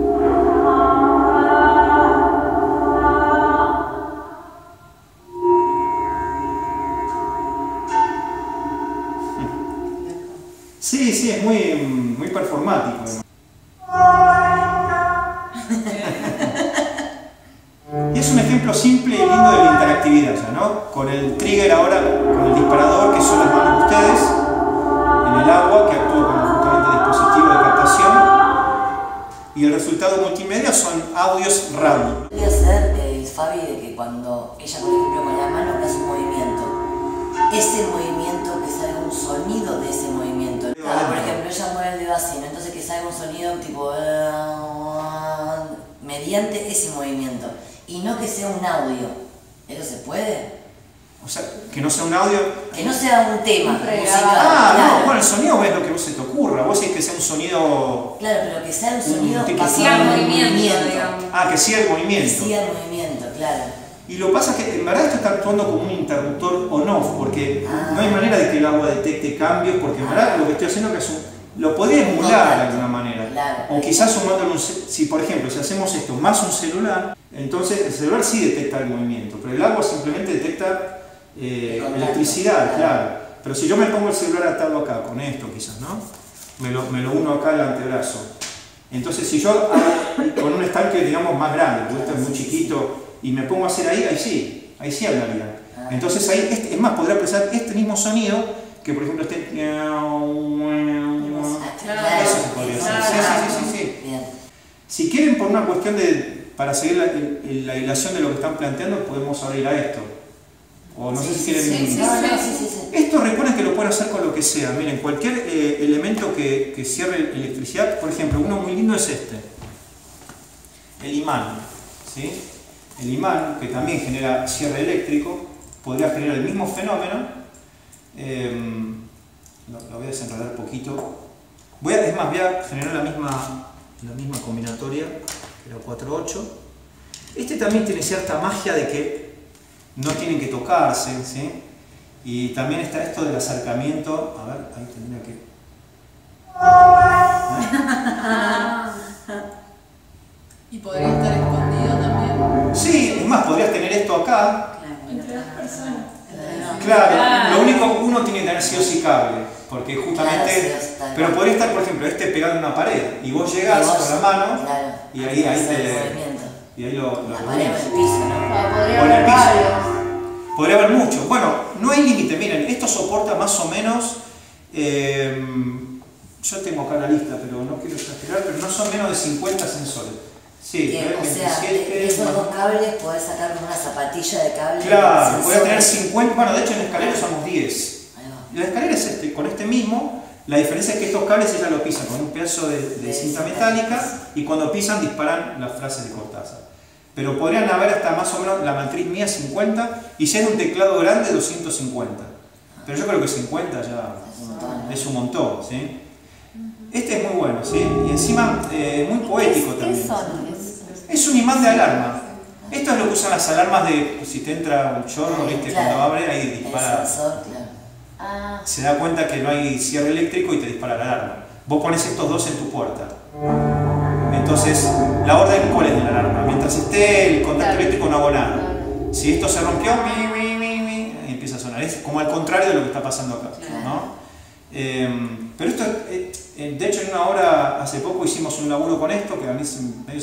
Sí, sí, es muy, muy performático. (laughs) y es un ejemplo simple y lindo de la interactividad ya, ¿no? Con el trigger ahora, con el disparador que son las manos de ustedes, en el agua, que actúa como justamente dispositivo de captación, y el resultado multimedia son audios radio.
Podría ser, eh, Fabi, de que cuando ella, por ejemplo, con la mano hace un movimiento, ese movimiento que salga un sonido de ese movimiento. Ah, por ejemplo, ella mueve el dedo así, ¿no? entonces que salga un sonido tipo mediante ese movimiento y no que sea un audio. ¿Eso se puede?
O sea, que no sea un audio.
Que no sea un tema musical.
Ah, no, bueno, el sonido es lo que vos se te ocurra. Vos decís que sea un sonido.
Claro, pero que sea un sonido
que siga el movimiento.
Ah, que siga el movimiento.
Que siga el movimiento, claro.
Y lo que pasa es que en verdad esto está actuando como un interruptor on-off, porque no hay manera de que el agua detecte cambios, porque en verdad lo que estoy haciendo es que lo podría emular de alguna manera. O quizás sumándole un. Si, por ejemplo, si hacemos esto más un celular, entonces el celular sí detecta el movimiento, pero el agua simplemente detecta eh, electricidad, claro. Pero si yo me pongo el celular atado acá, con esto quizás, ¿no? Me lo, me lo uno acá al antebrazo. Entonces, si yo con un estanque, digamos, más grande, porque esto es muy chiquito, y me pongo a hacer ahí, ahí sí, ahí sí hablaría. Ah. Entonces ahí, este, es más, podría expresar este mismo sonido que por ejemplo este... Eso se podría hacer. Sí, sí, sí, sí. Si quieren por una cuestión de, para seguir la, la hilación de lo que están planteando, podemos abrir a esto. O no sé si quieren... Esto recuerden que lo pueden hacer con lo que sea. Miren, cualquier eh, elemento que, que cierre electricidad, por ejemplo, uno muy lindo es este. El imán. ¿sí? El imán, que también genera cierre eléctrico, podría generar el mismo fenómeno. Em, lo, voy a desenredar un poquito. Voy a, es más, voy a generar la misma, la misma combinatoria, que era 4-8. Este también tiene cierta magia de que no tienen que tocarse, ¿sí? Y también está esto del acercamiento. A ver, ahí tendría que. (laughs)
Y podría
más, podrías tener esto acá. Entre dos personas. Claro, lo único que uno tiene que tener sí o sí cable, porque justamente. Pero podría estar, por ejemplo, este pegado en una pared y vos llegás con la mano y ahí, ahí te. Y ahí lo. lo
la pared o el piso, ¿no?
Podría haber varios.
Podría haber mucho. Bueno, no hay límite. Miren, esto soporta más o menos. Eh, yo tengo acá la lista, pero no quiero exagerar, pero no son menos de 50 sensores. Sí,
o sea, de esos dos cables podés sacar una zapatilla de cable.
Claro, podés tener 50, bueno, de hecho en la escalera somos 10. La escalera es este, con este mismo, la diferencia es que estos cables ella lo pisan con un pedazo de, cinta metálica y cuando pisan disparan las frases de Cortázar. pero podrían haber hasta más o menos la matriz mía 50 y si es un teclado grande 250. Pero yo creo que 50 ya es un montón, ¿sí? Este es muy bueno, ¿sí? Y encima eh, muy poético también. ¿Qué son? Es un imán de alarma. Esto es lo que usan las alarmas de si te entra un chorro, ¿viste? Cuando abre ahí dispara. Ah. Se da cuenta que no hay cierre eléctrico y te dispara la alarma. Vos pones estos dos en tu puerta. Entonces, la orden cuál es de la alarma. Mientras esté el contacto eléctrico no hago nada. Si esto se rompió, y empieza a sonar. Es como al contrario de lo que está pasando acá. Em, pero esto, eh, eh, de hecho, en una hora, hace poco hicimos un laburo con esto, que a mí se, me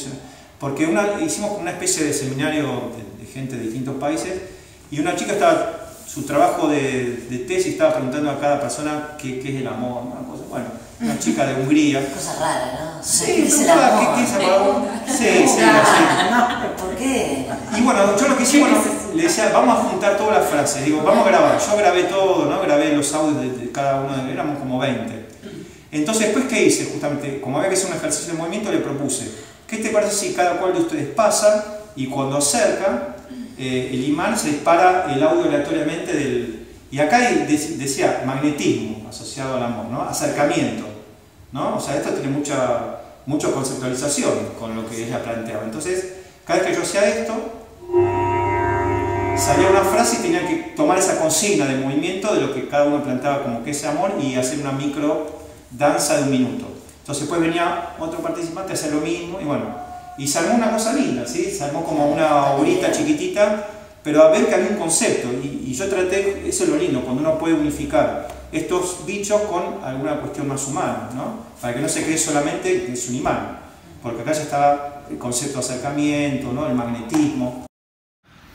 porque una, hicimos una especie de seminario de, gente de distintos países y una chica estaba, su trabajo de, de tesis estaba preguntando a cada persona qué, qué es el amor, una cosa, bueno, una chica de Hungría. (laughs)
Cosa rara, ¿no?
Sí, ¿qué es el amor? ¿Qué, es el amor? Sí, sí, sí.
¿Por qué?
Y bueno, yo lo que hice, bueno, le decía, vamos a juntar todas las frases, digo, vamos a grabar, yo grabé todo, ¿no? Grabé los audios de, cada uno, de, éramos como 20. Entonces, después, ¿qué hice? Justamente, como había que hacer un ejercicio de movimiento, le propuse, ¿qué te parece si cada cual de ustedes pasa y cuando acerca, eh, el imán se dispara el audio aleatoriamente del... Y acá decía magnetismo asociado al amor, ¿no? Acercamiento, ¿no? O sea, esto tiene mucha, mucha conceptualización con lo que ella planteaba. Entonces, cada vez que yo hacía esto, salía una frase y tenía que tomar esa consigna de movimiento de lo que cada uno planteaba como que es amor y hacer una micro danza de un minuto. Entonces después venía otro participante a hacer lo mismo y bueno, y se armó una cosa linda, ¿sí? Se armó como una horita chiquitita, pero a ver que había un concepto y, yo traté, eso es lo lindo, cuando uno puede unificar estos bichos con alguna cuestión más humana, ¿no? Para que no se cree solamente que es un imán, porque acá ya está el concepto de acercamiento, ¿no? El magnetismo.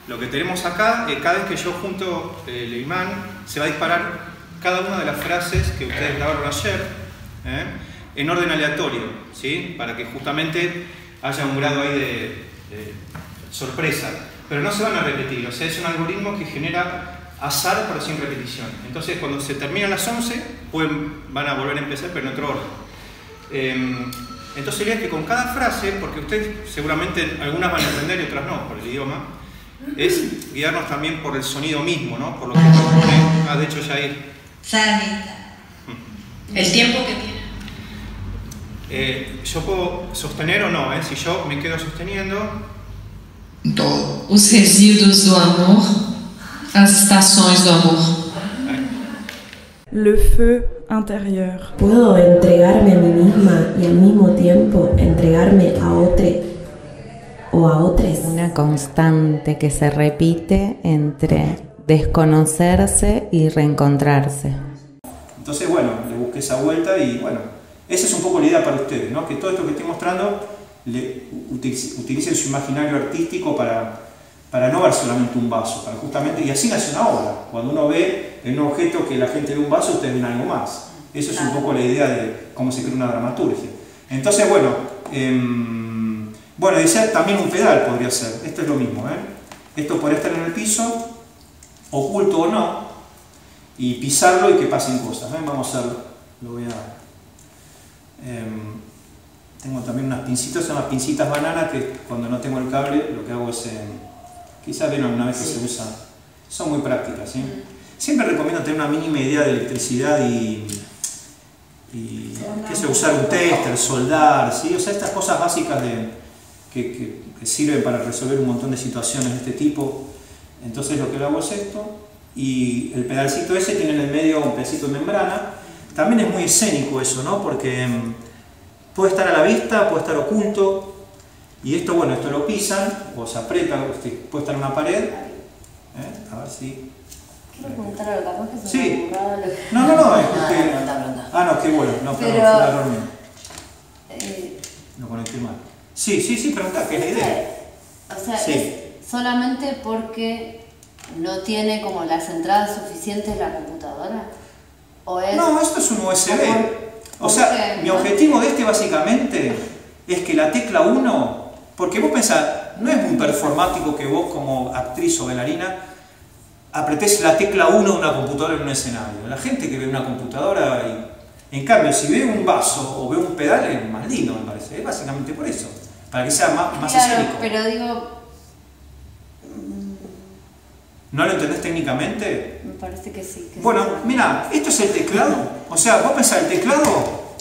Lo que tenemos acá, es cada vez que yo junto el imán, se va a disparar cada una de las frases que ustedes grabaron ayer ¿eh? En orden aleatorio, ¿sí? para que justamente haya un grado ahí de, sorpresa. Pero no se van a repetir, o sea, es un algoritmo que genera azar pero sin repetición. Entonces, cuando se terminan las 11, pueden, van a volver a empezar, pero en otro orden. Em, entonces, sería que con cada frase, porque ustedes seguramente algunas van a entender y otras no por el idioma, es guiarnos también por el sonido mismo, ¿no? por lo que propone, ah, de hecho ya hay
el tiempo que tiene.
Eh, yo puedo sostener o no, ¿eh? si yo me quedo sosteniendo.
Todo. Os resíduos do amor, as estações do amor.
Le feu intérieur.
Puedo entregarme a mí misma y al mismo tiempo entregarme a otro o a otros.
Una constante que se repite entre desconocerse y reencontrarse.
Entonces, bueno, le busqué esa vuelta y bueno, esa es un poco la idea para ustedes, ¿no? que todo esto que estoy mostrando le, utilicen su imaginario artístico para, para no ver solamente un vaso, para justamente, y así nace una obra. Cuando uno ve en un objeto que la gente ve un vaso, ustedes ven algo más. Eso es un poco la idea de cómo se crea una dramaturgia. Entonces, bueno, eh, bueno, decía también un pedal podría ser, esto es lo mismo, ¿eh? Esto podría estar en el piso, oculto o no, y pisarlo y que pasen cosas. Vamos a hacerlo. Lo voy a... Em, tengo también unas pincitas, son las pincitas banana que cuando no tengo el cable lo que hago es... quizás ven alguna vez que se usa. Son muy prácticas. ¿sí? Siempre recomiendo tener una mínima idea de electricidad y, y qué sé, usar un tester, soldar, ¿sí? o sea, estas cosas básicas de, que, que sirven para resolver un montón de situaciones de este tipo entonces lo que hago es esto, y el pedacito ese tiene en el medio un pedacito de membrana. También es muy escénico eso, ¿no? Porque mm, puede estar a la vista, puede estar oculto, y esto, bueno, esto lo pisan, o se aprieta, puede estar en una pared. ¿eh? A ver si...
Quiero preguntar algo, que se
sí. No, no, no, es porque... Ah, no, qué bueno, no, pero... perdón, eh... No conecté mal. Sí, sí, sí, pregunta, ¿qué es la idea?
O sea, sí solamente porque no tiene como las entradas suficientes la computadora? ¿O es
no, esto es un USB. O sea, mi objetivo de este básicamente es que la tecla 1, porque vos pensás, no es muy performático que vos como actriz o bailarina apretés la tecla 1 de una computadora en un escenario. La gente que ve una computadora, y, en cambio, si ve un vaso o ve un pedal, es más lindo, me parece. Es básicamente por eso, para que sea más, más
claro, Pero digo,
¿No lo entendés técnicamente?
Me parece que sí.
bueno, mira, esto es el teclado. O sea, vos pensás el teclado,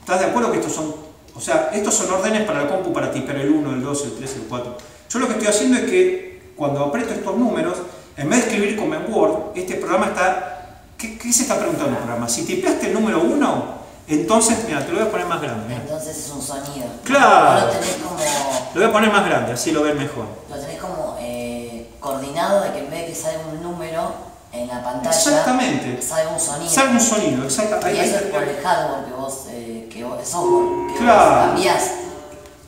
¿estás de acuerdo que estos son, o sea, estos son órdenes para la compu para ti, para el 1, el 2, el 3, el 4. Yo lo que estoy haciendo es que cuando aprieto estos números, en vez de escribir como en Word, este programa está... ¿Qué, se está preguntando el programa? Si tipeaste el número 1, entonces, mira, te lo voy a poner más grande.
Entonces es un sonido.
Claro.
lo tenés como...
Lo voy a poner más grande, así lo ven mejor.
Lo tenés como coordinado de que en vez de que salga un número en la pantalla,
exactamente.
salga un sonido.
Salga un sonido, exactamente.
Y eso es por el hardware que vos, eh, que vos, software, que
claro.
vos cambiás.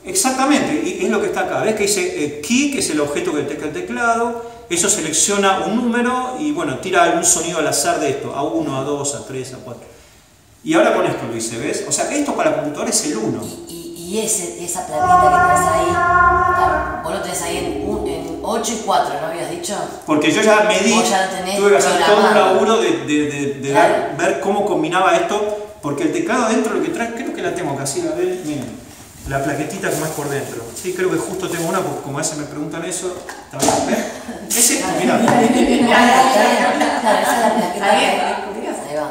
Exactamente, y es lo que está acá. ¿Ves que dice eh, key, que es el objeto que detecta el teclado? Eso selecciona un número y bueno, tira algún sonido al azar de esto, a 1, a 2, a 3, a 4. Y ahora con esto lo hice, ¿ves? O sea, esto para computador es el 1.
Y, y, ese, esa plaquita que tenés ahí, vos lo tenés ahí en, en 8 y 4, ¿no habías dicho?
Porque yo ya medí, tuve que hacer todo un laburo de, de, de, de ver, ver, cómo combinaba esto, porque el teclado dentro lo que trae, creo que la tengo casi, a ver, miren la plaquetita que más por dentro. Sí, creo que justo tengo una, porque como a veces me preguntan eso, ¿está bien? Ese, (laughs) mira.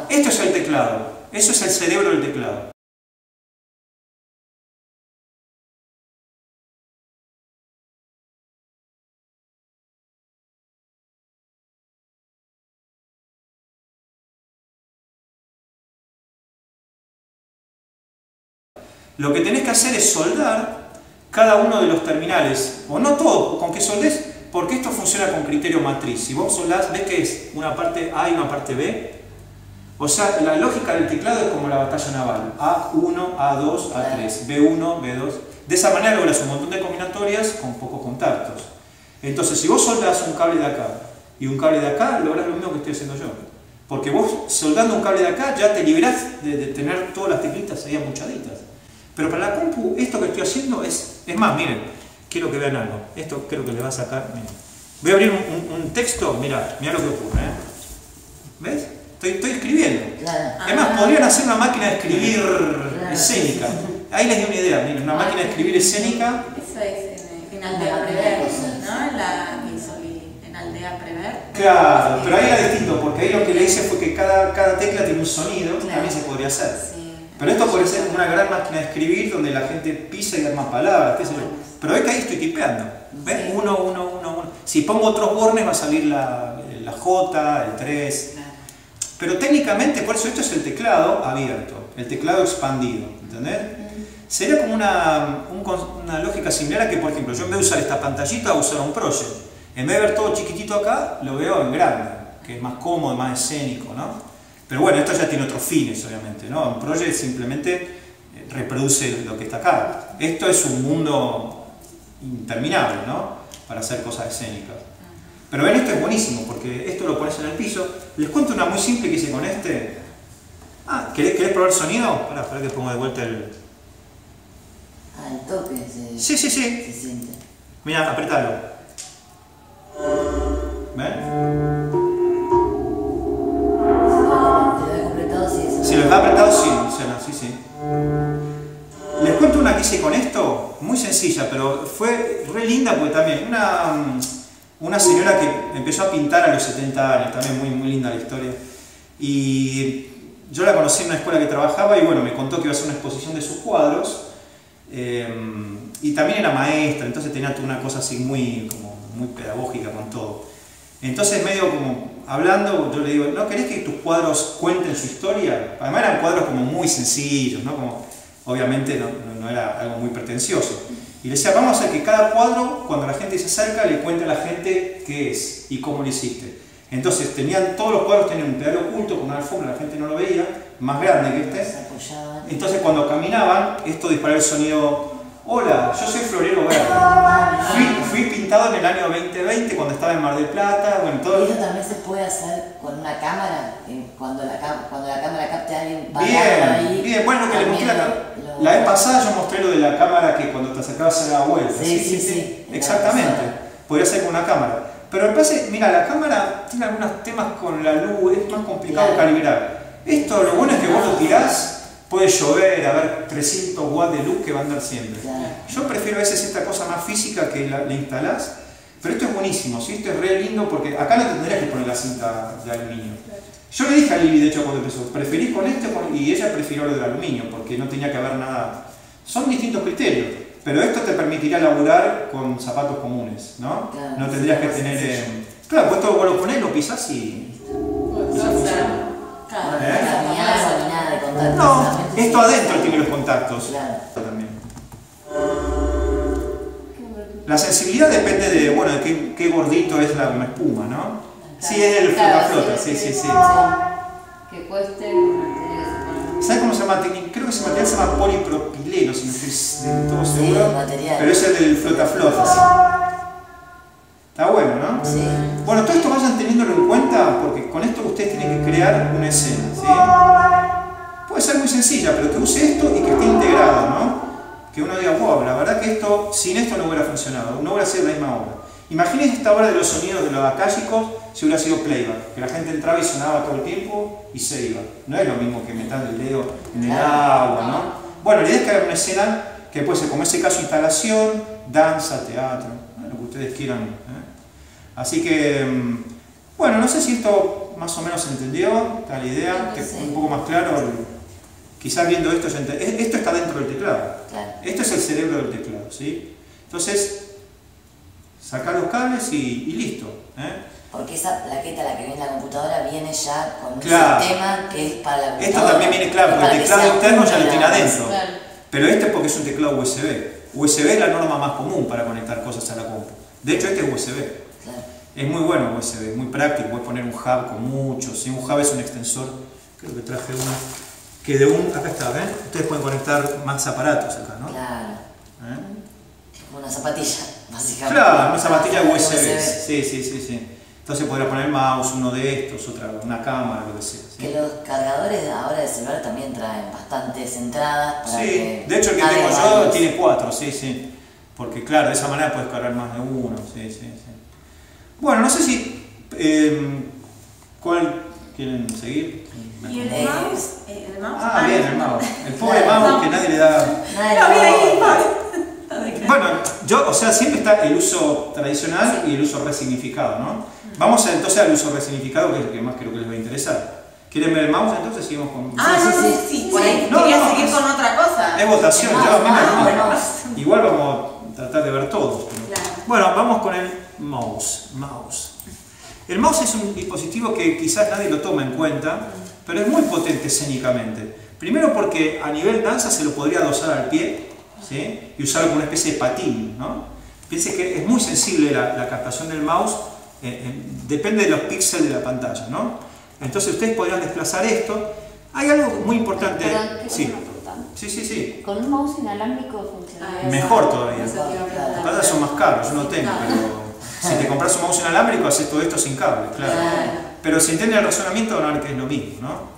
Esto es el teclado. Eso es el cerebro del teclado. Lo que tenés que hacer es soldar cada uno de los terminales, o no todo, con que soldes, porque esto funciona con criterio matriz. Si vos soldás, ves que es una parte A y una parte B. O sea, la lógica del teclado es como la batalla naval. A1, A2, A3, B1, B2. De esa manera logras un montón de combinatorias con pocos contactos. Entonces, si vos soldás un cable de acá y un cable de acá, lográs lo mismo que estoy haciendo yo. Porque vos soldando un cable de acá ya te liberás de, de tener todas las teclitas ahí amuchaditas. Pero para la compu, esto que estoy haciendo es... Es más, miren, quiero que vean algo. Esto creo que le va a sacar... Miren. Voy a abrir un, texto, mira, mira lo que ocurre. ¿eh? ¿Ves? Estoy, estoy escribiendo. Es más, podrían hacer una máquina de escribir escénica. (laughs) Ahí les di una idea, miren, una máquina de escribir escénica.
Eso es en, Aldea Prever, ¿no? En la en Aldea Prever.
Claro, pero ahí era distinto, porque ahí lo que le hice fue que cada, cada tecla tiene un sonido, también se podría hacer. Pero esto puede ser una gran máquina de escribir donde la gente pisa y arma palabras, qué sé yo. Pero ve que ahí estoy tipeando. ¿Ves? Uno, uno, uno, uno. Si pongo otros bornes va a salir la, la J, el 3. Pero técnicamente, por eso esto es el teclado abierto, el teclado expandido. ¿Entendés? Sería como una, una lógica similar a que, por ejemplo, yo en vez de usar esta pantallita, voy a usar un project. En vez de ver todo chiquitito acá, lo veo en grande, que es más cómodo, más escénico, ¿no? Pero bueno, esto ya tiene otros fines, obviamente, ¿no? Un project simplemente eh, reproduce lo que está acá. Esto es un mundo interminable, ¿no? Para hacer cosas escénicas. Pero ven, esto es buenísimo, porque esto lo pones en el piso. Les cuento una muy simple que hice con este. Ah, ¿querés, ¿querés probar sonido? Pará, espera que pongo de vuelta el...
Ah, el toque se...
Sí, sí, sí.
Se siente.
Mira, apretalo. ¿Ven? Hice con esto, muy sencilla, pero fue re linda porque también una, una señora que empezó a pintar a los 70 años, también muy, muy linda la historia. Y yo la conocí en una escuela que trabajaba y bueno, me contó que iba a hacer una exposición de sus cuadros. Eh, y también era maestra, entonces tenía una cosa así muy, como, muy pedagógica con todo. Entonces medio como hablando, yo le digo, ¿no querés que tus cuadros cuenten su historia? Además eran cuadros como muy sencillos, ¿no? Como, obviamente no, no, era algo muy pretencioso. Y le decía, vamos a hacer que cada cuadro, cuando la gente se acerca, le cuente a la gente qué es y cómo lo hiciste. Entonces tenían, todos los cuadros tenían un pedal oculto con una alfombra, la gente no lo veía, más grande que este. Entonces cuando caminaban, esto disparaba el sonido Hola, yo soy Florero Verde. Fui, pintado en el año 2020 cuando estaba en Mar del Plata. Bueno, todo...
Eso también se puede hacer con una cámara, cuando la, cuando la cámara capte a alguien
Bien, ahí, bien, bueno, que le mostré la, la vez pasada yo mostré lo de la cámara que cuando te acercabas se daba vuelta.
Sí, sí, sí.
Exactamente. Podría ser con una cámara. Pero me parece, mira, la cámara tiene algunos temas con la luz, es más complicado calibrar. Esto lo bueno es que vos lo tirás puede llover, haber 300 watts de luz que va a andar siempre. Yo prefiero a veces esta cosa más física que la, instalás Pero esto es buenísimo, ¿sí? esto es re lindo porque acá no tendrías que poner la cinta de aluminio. Yo le dije a Lili, de hecho, cuando empezó, ¿preferís con este? Y ella prefirió lo del aluminio, porque no tenía que haber nada. Son distintos criterios, pero esto te permitiría laburar con zapatos comunes, ¿no? no tendrías que tener. Eh... Claro, pues vos lo ponés, lo pisás y. No, esto adentro tiene los contactos. También. La sensibilidad depende de, bueno, de qué, gordito es la espuma, ¿no? Sí, es el flota flota, sí, sí, sí.
Que cueste
¿Sabes cómo se llama? Creo que ese material se llama polipropileno, si no estoy de todo seguro. Pero es el del flota flota. Está bueno, ¿no? Sí. Bueno, todo esto vayan teniéndolo en cuenta porque con esto ustedes tienen que crear una escena, ¿sí? Puede ser muy sencilla, pero que use esto y que esté integrada, ¿no? Que uno diga, wow, la verdad que esto, sin esto no hubiera funcionado, no hubiera sido la misma obra. Imagínense esta obra de los sonidos de los acálicos si hubiera sido playback, que la gente entraba y sonaba todo el tiempo y se iba. No es lo mismo que meter el dedo en el agua, ¿no? Bueno, la idea es que haya una escena que puede ser, como ese caso, instalación, danza, teatro, lo que ustedes quieran. ¿eh? Así que, mm, bueno, no sé si esto más o menos se entendió, está la idea, que es un poco más claro. Quizás viendo esto, esto está dentro del teclado. Esto es el cerebro del teclado, ¿sí? Entonces, sacar los cables y, listo. ¿eh?
Porque esa plaqueta, la que viene en la computadora, viene ya con un sistema que es para la computadora.
Esto también viene claro, porque el teclado externo ya lo tiene adentro. Pero este es porque es un teclado USB. USB es la norma más común para conectar cosas a la compu. De hecho, este es USB. Es muy bueno USB, muy práctico. Puedes poner un hub con muchos. Si un hub es un extensor, creo que traje uno, que de un. Acá está, ¿ven? Ustedes pueden conectar más aparatos acá, ¿no?
Claro. ¿Eh? Una zapatilla, básicamente.
Claro, una zapatilla USB. Sí, sí, sí, sí. Entonces podría poner mouse, uno de estos, otra, una cámara, lo que sea.
Que los cargadores ahora de celular también traen bastantes entradas.
Para sí, de hecho el que tengo yo tiene cuatro, sí, sí. Porque claro, de esa manera puedes cargar más de uno, sí, sí, sí. Bueno, no sé si... Eh, ¿Cuál quieren seguir?
¿Y el mouse? ¿El mouse?
Ah, bien, el mouse. El pobre mouse que nadie le da...
Nadie
Bueno, yo, o sea, siempre está el uso tradicional y el uso resignificado, ¿no? Vamos entonces al uso resignificado, que es lo que más creo que les va a interesar. ¿Quieren ver el mouse? Entonces seguimos con...
Ah, sí, sí, sí. sí. No, Quería seguir con otra cosa.
Es votación, ya, ah, Igual vamos a tratar de ver todos. Bueno, vamos con el mouse. mouse. El mouse es un dispositivo que quizás nadie lo toma en cuenta, pero es muy potente escénicamente. Primero porque a nivel danza se lo podría dosar al pie ¿sí? y usarlo como una especie de patín. ¿no? Piense que es muy sensible la, la captación del mouse eh, eh, depende de los píxeles de la pantalla, ¿no? Entonces ustedes podrían desplazar esto. Hay algo muy importante.
sí.
sí, sí, sí.
¿Con un mouse inalámbrico funciona?
Ah, Mejor todavía. Los pantallas son más caros, yo no tengo, pero si te compras un mouse inalámbrico haces todo esto sin cable, claro. Pero si entienden el razonamiento van a ver que es lo mismo, ¿no?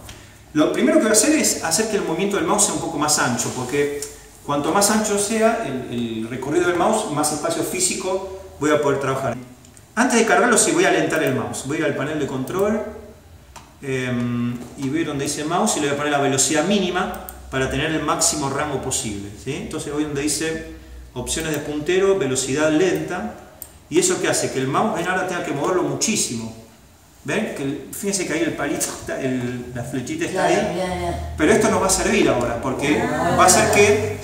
Lo primero que voy a hacer es hacer que el movimiento del mouse sea un poco más ancho, porque cuanto más ancho sea el, el recorrido del mouse, más espacio físico voy a poder trabajar. Antes de cargarlo, sí voy a alentar el mouse. Voy a ir al panel de control em, y voy donde dice mouse y le voy a poner la velocidad mínima para tener el máximo rango posible. Entonces voy donde dice opciones de puntero, velocidad lenta. ¿Y eso qué hace? Que el mouse en ahora tenga que moverlo muchísimo. ¿Ven? Que, fíjense que ahí el palito, (laughs) la flechita está ahí. Pero esto nos va a servir ahora, porque va a hacer que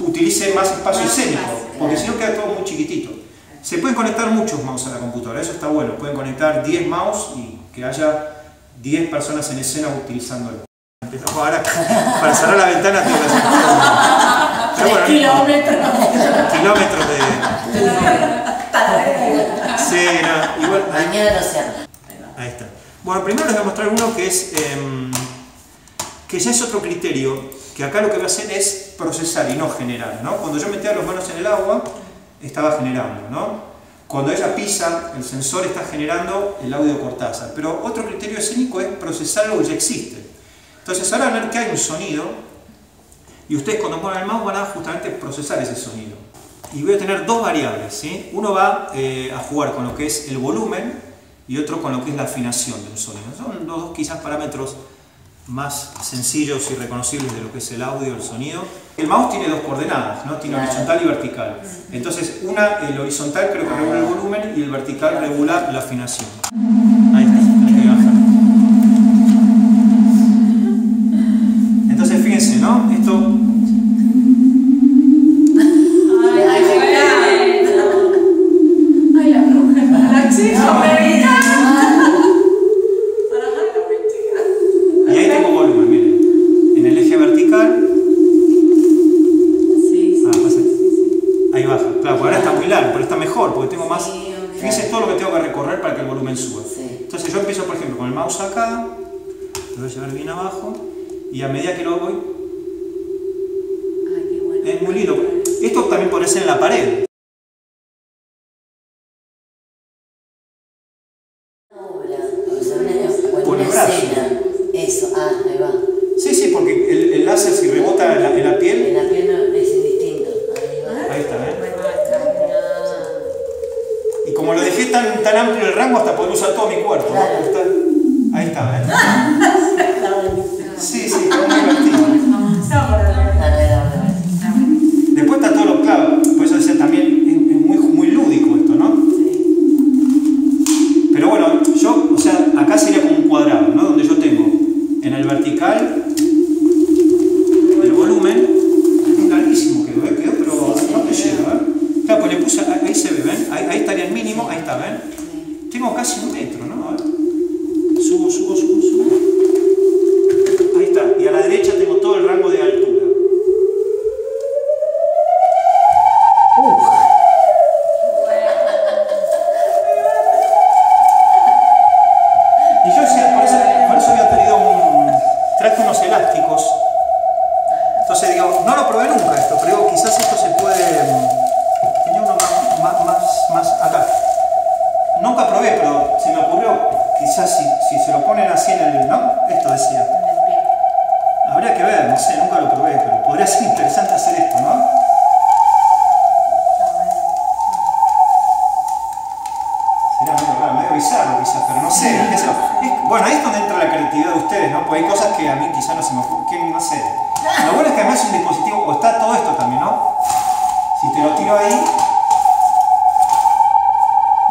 utilice más espacio escénico, porque si no queda todo muy chiquitito. Se pueden conectar muchos mouse a la computadora, eso está bueno. Pueden conectar 10 mouse y que haya 10 personas en escena utilizándolo. Ahora, para cerrar la ventana tengo que hacer...
Bueno, kilómetros.
kilómetros de... Sí, no, igual...
Mañana.
Ahí está. Bueno, primero les voy a mostrar uno que es... Eh, que ya es otro criterio, que acá lo que voy a hacer es procesar y no generar. ¿no? Cuando yo metía los manos en el agua, estaba generando, ¿no? Cuando ella pisa, el sensor está generando el audio Cortázar. Pero otro criterio escénico es procesar algo que ya existe. Entonces ahora ver que hay un sonido y ustedes cuando muevan el mouse van a justamente procesar ese sonido. Y voy a tener dos variables. Uno va eh, a jugar con lo que es el volumen y otro con lo que es la afinación de un sonido. Son dos quizás parámetros más sencillos y reconocibles de lo que es el audio, el sonido. El mouse tiene dos coordenadas, ¿no? tiene horizontal y vertical. Entonces, una, el horizontal creo que regula el volumen y el vertical regula la afinación. Ahí está, traje unos elásticos. Entonces digo, no lo probé nunca esto, pero digo, quizás esto se puede... Tenía uno más, más, más, acá. Nunca probé, pero se me ocurrió, quizás si, si se lo ponen así en el... ¿no? Esto decía. Habría que ver, no sé, nunca lo probé, pero podría ser interesante hacer esto, ¿no? Sería medio raro, medio bizarro quizás, pero no sé. (laughs) bueno, ahí es donde entra la creatividad de ustedes, ¿no? Porque hay cosas que a mí quizás no se me ocurren, no sé. Lo bueno es que además es un dispositivo, o está todo esto también, ¿no? Si te lo tiro ahí...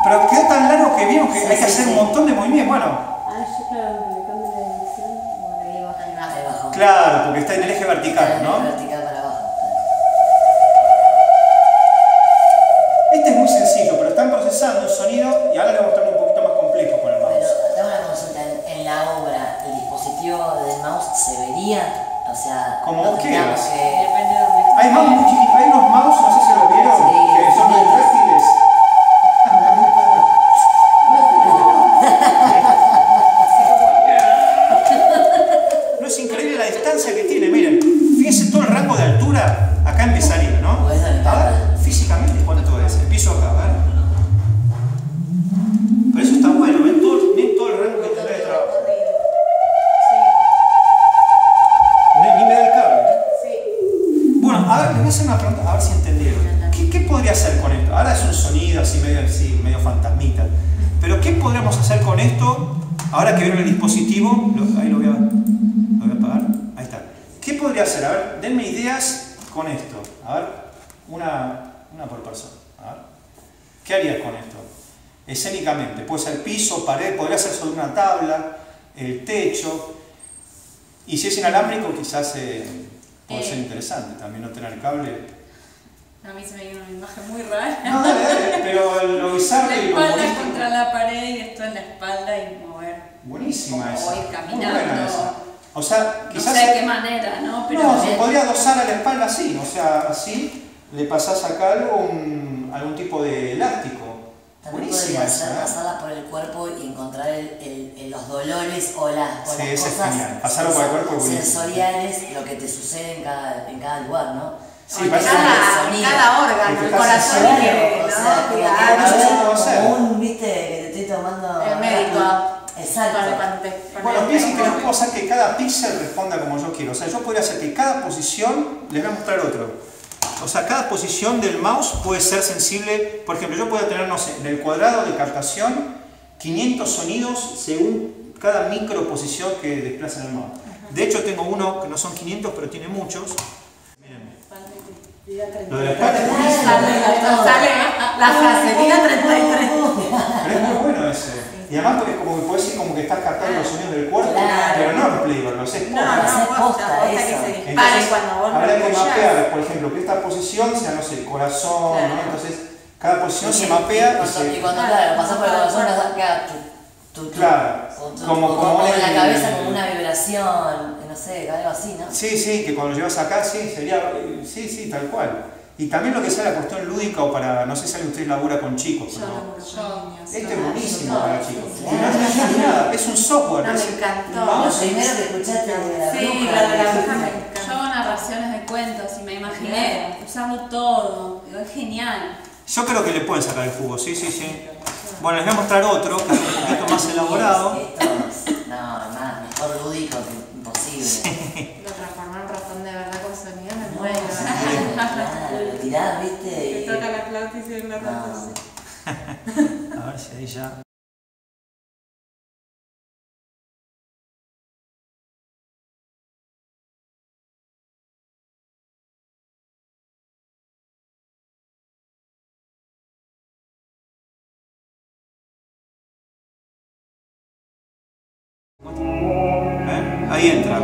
Pero quedó tan largo que vieron que hay que hacer un montón de movimientos. Bueno, Claro, porque está en el eje vertical, ¿no? Quizás eh, puede ser eh. interesante también no tener cable.
A mí se me dio una imagen muy rara.
No, pero (laughs) lo bizarro
y lo espalda contra la pared y esto en la espalda y mover.
Buenísima esa.
O ir caminando.
O sea, quizás...
No sé de qué manera, ¿no?
Pero no, se podría dosar a la espalda así, o sea, así le pasás acá algo, algún tipo de elástico.
También podría ser pasarla por el cuerpo y encontrar el, el, los dolores o, las,
sí,
las
cosas Pasarlo por el cuerpo
sensoriales, lo que te sucede en cada, en cada lugar, ¿no?
Sí, cada, cada órgano, el corazón
y o sea, claro, como un, viste, que te estoy tomando...
El médico.
Exacto.
bueno, piensen que yo puedo hacer que cada píxel responda como yo quiero. O sea, yo podría hacer que cada posición, les voy a mostrar otro. O sea, cada posición del mouse puede ser sensible. Por ejemplo, yo puedo tener, no sé, en el cuadrado de captación 500 sonidos según cada microposición que desplaza el mouse. De hecho tengo uno que no son 500, pero tiene muchos. Lo de la
Sale la frase, vida 33.
Pero es muy bueno ese. Y además porque como que puedes decir como que estás captando los sonidos del cuerpo,
Claro.
pero no en playback, lo haces
No,
posta.
no,
Haces
posta,
posta
posta que se dispare
Entonces,
cuando vos lo
habrá que mapear, por ejemplo, que esta posición sea, no sé, el corazón, ¿no? Entonces, cada posición se mapea y
cuando,
se...
y cuando claro, pasás por el corazón, queda tu, tu, tu,
Claro,
tu-
como-
como,
como
en la cabeza como una vibración, no sé, algo así, ¿no?
Sí, sí, que cuando lo llevas acá, sí, sería... Sí, sí, tal cual. Y también lo que sea la cuestión lúdica o para... No sé si ustedes labura con chicos,
Yo.
Este es buenísimo para chicos. No es nada, es un software.
No, me encantó.
Lo primero que escuchaste de la
Sí,
bruja.
de la
de-
bruja me
Yo hago narraciones de cuentos y me imaginé usando todo. Digo, es genial.
Yo creo que le pueden sacar el jugo, sí, sí, sí. Bueno, les voy a mostrar otro, que es un poquito más elaborado.
No, más, mejor lúdico que imposible.
Lo transformó en ratón de verdad con sonido, me
No,
muero.
Tirás, viste,
toca la flauta y se me
No. (laughs)
A ver si ahí ya... ¿Ven? Ahí entra.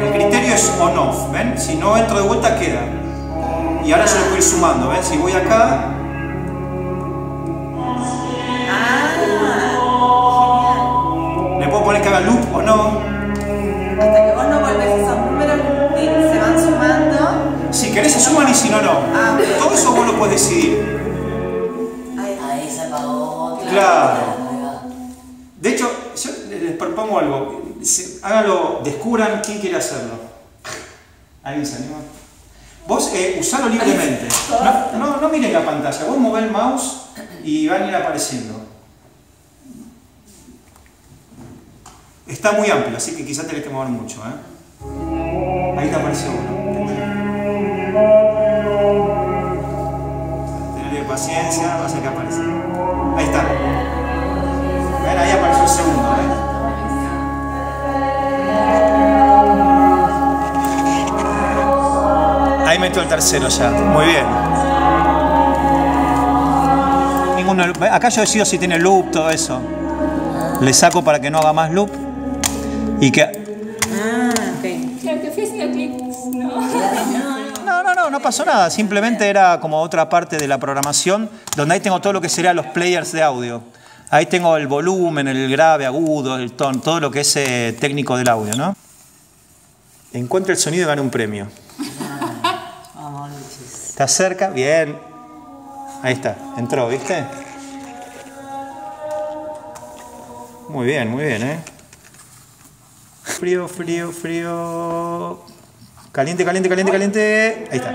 El criterio es on-off, ¿ven? Si no entro de vuelta queda. Y ahora yo le puedo ir sumando, ¿ven? Si voy acá, le puedo poner que haga loop o no.
Hasta que vos no volvés esos números, se van sumando.
Si querés se suman y si no, no.
Ah.
Todo eso vos lo podés decidir.
Ahí se apagó.
Claro. De hecho, yo les propongo algo. Háganlo, descubran quién quiere hacerlo. ¿Alguien se anima? Vos eh, usalo libremente. No, no, no la pantalla. Vos movés el mouse y van a ir apareciendo. Está muy amplio, así que quizás tenés que mover mucho. ¿eh? Ahí te apareció uno. Tenerle paciencia, va a ser que aparece. Ahí está. Ven, ahí apareció el segundo. ¿eh? El tercero ya. Muy bien. Ninguno, acá yo decido si tiene loop, todo eso. Le saco para que no haga más loop. Y que.
Ah, ok.
Claro que fui haciendo clics, ¿no?
No, no, no, no pasó nada. Simplemente era como otra parte de la programación donde ahí tengo todo lo que serían los players de audio. Ahí tengo el volumen, el grave, agudo, el tono, todo lo que es eh, técnico del audio, ¿no? Encuentra el sonido y gana un premio.
Vamos, Luchis.
¿Está cerca? Bien. Ahí está, entró, ¿viste? Muy bien, muy bien, ¿eh? Frío, frío, frío. Caliente, caliente, caliente, caliente. Ahí está.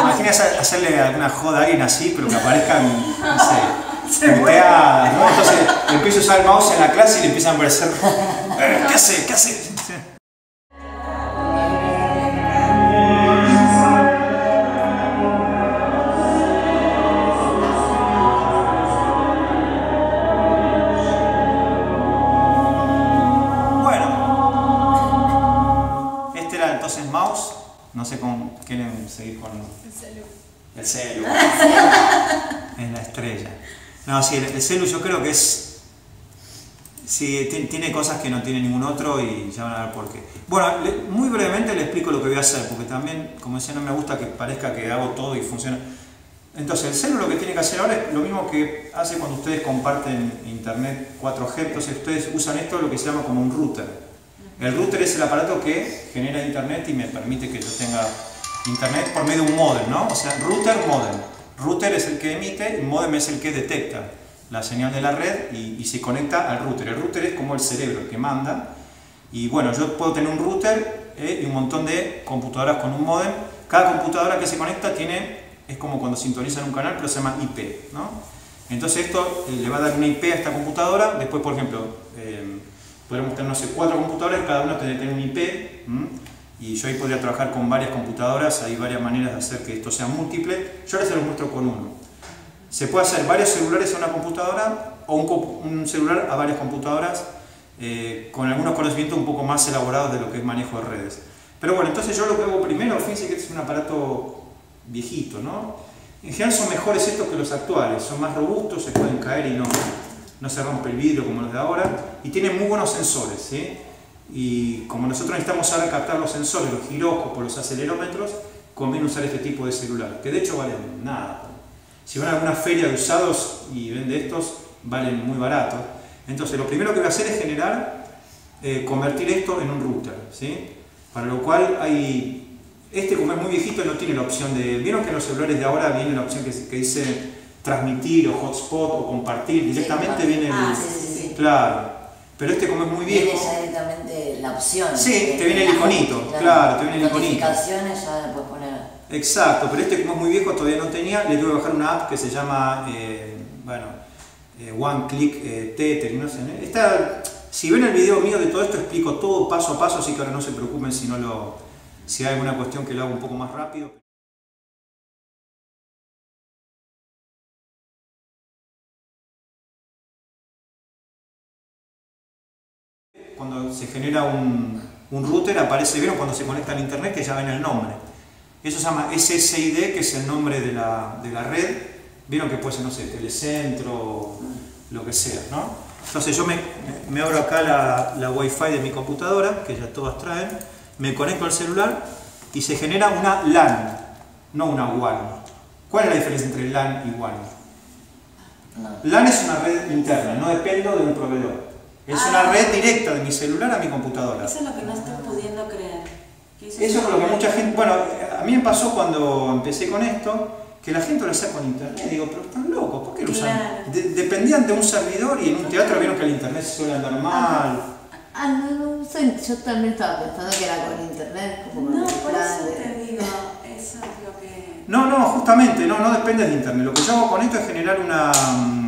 Imaginas hacerle alguna joda a alguien así, pero que aparezcan, no sé, (laughs) ¿no? Entonces empiezo a usar el mouse en la clase y le empiezan a aparecer. "Eh, (laughs) ¿Qué hace? ¿Qué hace? No, sí, el, el celu yo creo que es. Sí, ti- tiene cosas que no tiene ningún otro y ya van a ver por qué. Bueno, le- muy brevemente le explico lo que voy a hacer, porque también, como decía, no me gusta que parezca que hago todo y funciona. Entonces, el celu lo que tiene que hacer ahora es lo mismo que hace cuando ustedes comparten internet 4G. Entonces, ustedes usan esto, lo que se llama como un router. El router es el aparato que genera internet y me permite que yo tenga internet por medio de un modem, ¿no? O sea, router, modem. Router es el que emite modem es el que detecta la señal de la red y, se conecta al router. El router es como el cerebro que manda. Y bueno, yo puedo tener un router eh, y un montón de computadoras con un modem. Cada computadora que se conecta tiene, es como cuando sintonizan un canal, pero se llama IP, ¿no? Entonces esto eh, le va a dar una IP a esta computadora. Después, por ejemplo, eh, podríamos tener, no sé, cuatro computadores, cada uno tiene que tener un IP. Y yo ahí podría trabajar con varias computadoras, hay varias maneras de hacer que esto sea múltiple. Yo ahora se los muestro con uno. Se puede hacer varios celulares a una computadora o un, un celular a varias computadoras eh, con algunos conocimientos un poco más elaborados de lo que es manejo de redes. Pero bueno, entonces yo lo que hago primero, fíjense que este es un aparato viejito, ¿no? En general son mejores estos que los actuales, son más robustos, se pueden caer y no, no se rompe el vidrio como los de ahora, y tienen muy buenos sensores, ¿sí? Y como nosotros necesitamos ahora captar los sensores, los giróscopos, los acelerómetros, conviene usar este tipo de celular, que de hecho valen nada. Si van a alguna feria de usados y vende estos, valen muy baratos. Entonces lo primero que voy a hacer es generar, eh, convertir esto en un router, ¿sí? Para lo cual hay, este como es muy viejito no tiene la opción de, vieron que en los celulares de ahora viene la opción que, que dice transmitir o hotspot o compartir, directamente viene el...
Ah, sí, sí, sí.
Claro, pero este como es muy viejo...
Viene ya directamente la opción.
Sí, te viene el iconito, claro, te viene el iconito.
Ya puedes poner...
Exacto, pero este como es muy viejo todavía no tenía, le tuve que bajar una app que se llama, eh, bueno, eh, One Click eh, Tether, no sé, Esta, si ven el video mío de todo esto explico todo paso a paso, así que ahora no se preocupen si, no lo, si hay alguna cuestión que lo hago un poco más rápido. Se genera un, un router aparece, ¿vieron? Cuando se conecta al internet que ya ven el nombre. Eso se llama SSID, que es el nombre de la, de la red. Vieron que puede ser, no sé, telecentro, lo que sea, ¿no? Entonces yo me, me abro acá la, la Wi-Fi de mi computadora, que ya todas traen, me conecto al celular y se genera una LAN, no una WAN. ¿Cuál es la diferencia entre LAN y WAN? LAN es una red interna, no dependo de un proveedor. Es una
Ah.
red directa de mi celular a mi computadora.
Eso es lo que no estoy pudiendo creer.
Eso es lo que mucha gente... Bueno, a mí me pasó cuando empecé con esto, que la gente lo hacía con internet. Digo, pero están locos, ¿por qué lo usan?
Claro.
De- dependían de un servidor y en un teatro vieron que el internet suele andar mal.
Ah, no, no sé, yo también estaba pensando que era con internet, como
No, por eso te digo, eso es lo que...
No, no, justamente, no, no depende de internet. Lo que yo hago con esto es generar una, mm,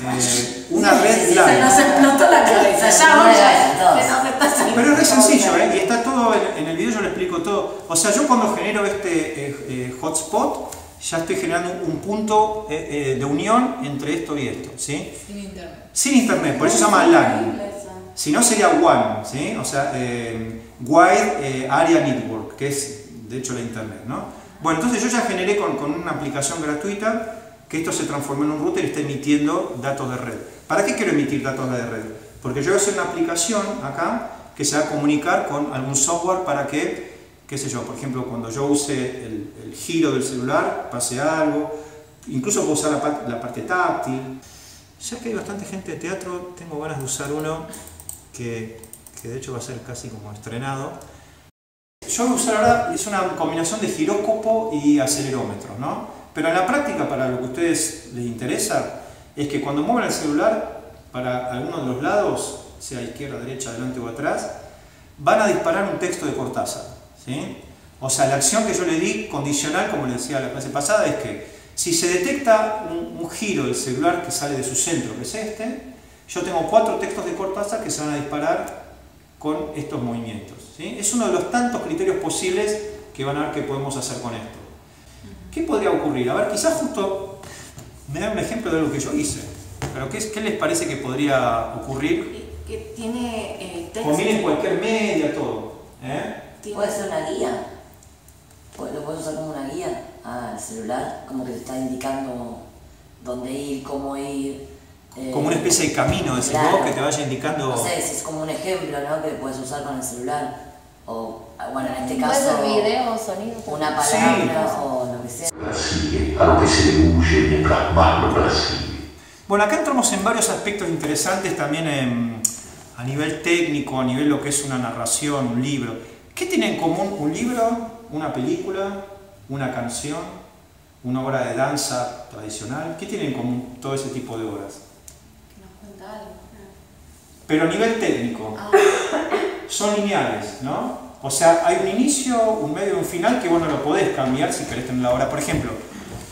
eh, una red
Se
LAN.
nos explotó la cabeza, ya se.
Pero es re sencillo, ¿eh? y está todo en, en el video, yo lo explico todo. O sea, yo cuando genero este eh, eh, hotspot, ya estoy generando un punto eh, eh, de unión entre esto y esto, ¿sí?
Sin internet.
Sin internet, por eso se llama LAN. Si no sería WAN, ¿sí? O sea, eh, Wide eh, Area Network, que es de hecho la internet, ¿no? Bueno, entonces yo ya generé con, con una aplicación gratuita que esto se transformó en un router y está emitiendo datos de red. ¿Para qué quiero emitir datos de red? Porque yo voy a hacer una aplicación acá que se va a comunicar con algún software para que, qué sé yo, por ejemplo, cuando yo use el, giro del celular, pase algo, incluso puedo usar la, pa- la parte táctil. Ya que hay bastante gente de teatro, tengo ganas de usar uno que, que de hecho va a ser casi como estrenado. Yo voy a usar ahora, es una combinación de giróscopo y acelerómetro, ¿no? Pero en la práctica, para lo que a ustedes les interesa, es que cuando muevan el celular para alguno de los lados, sea izquierda, derecha, adelante o atrás, van a disparar un texto de Cortázar, ¿sí? O sea, la acción que yo le di condicional, como le decía la clase pasada, es que si se detecta un, un giro del celular que sale de su centro, que es este, yo tengo cuatro textos de Cortázar que se van a disparar con estos movimientos. ¿sí? Es uno de los tantos criterios posibles que van a ver que podemos hacer con esto. ¿Qué podría ocurrir? A ver, quizás justo me da un ejemplo de lo que yo hice, pero ¿qué, es- qué les parece que podría ocurrir?
Que tiene eh, texto.
Combinen cualquier media, todo. ¿eh?
Puede ser una guía. Lo puedes usar como una guía al celular, como que te está indicando dónde ir, cómo ir. eh,
Como una especie de camino, decís
claro.
vos, que te vaya indicando...
No sé, si es como un ejemplo, ¿no? Que puedes usar con el celular. O, ah, bueno, en este caso,
video sonido.
una
Sí.
palabra o lo que sea.
Brasile, anche se le luce mentre vanno Brasile.
Bueno, acá entramos en varios aspectos interesantes también en- a nivel técnico, a nivel lo que es una narración, un libro. ¿Qué tiene en común un libro, una película, una canción, una obra de danza tradicional? ¿Qué tiene en común todo ese tipo de obras?
Que nos cuenta algo.
Pero a nivel técnico, son lineales, ¿no? O sea, hay un inicio, un medio y un final que vos no lo podés cambiar si querés tener la obra. Por ejemplo,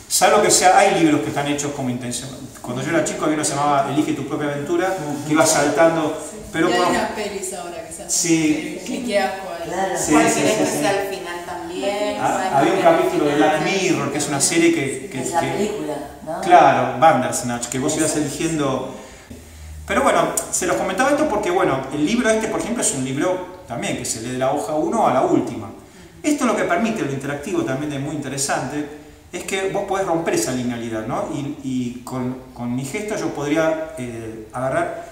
salvo que sea, hay libros que están hechos como intención. Cuando yo era chico había uno que se llamaba Elige tu propia aventura, que iba saltando, pero
y hay
por-
unas pelis ahora que se hacen.
Sí.
que cliqueas cuál.
Sí,
¿Cuál
sí,
querés
sí, sí.
al final también?
Ah,
¿Sabes
había un
cambiar el
capítulo de? Black Mirror, que es una serie que... que-
Es la
que-
película, ¿no?
Claro, Bandersnatch, que vos ibas eligiendo... Pero bueno, se los comentaba esto porque, bueno, el libro este, por ejemplo, es un libro también que se lee de la hoja 1 a la última. Esto lo que permite, lo interactivo también es muy interesante, es que vos podés romper esa linealidad, ¿no? Y, con, mi gesto yo podría eh, agarrar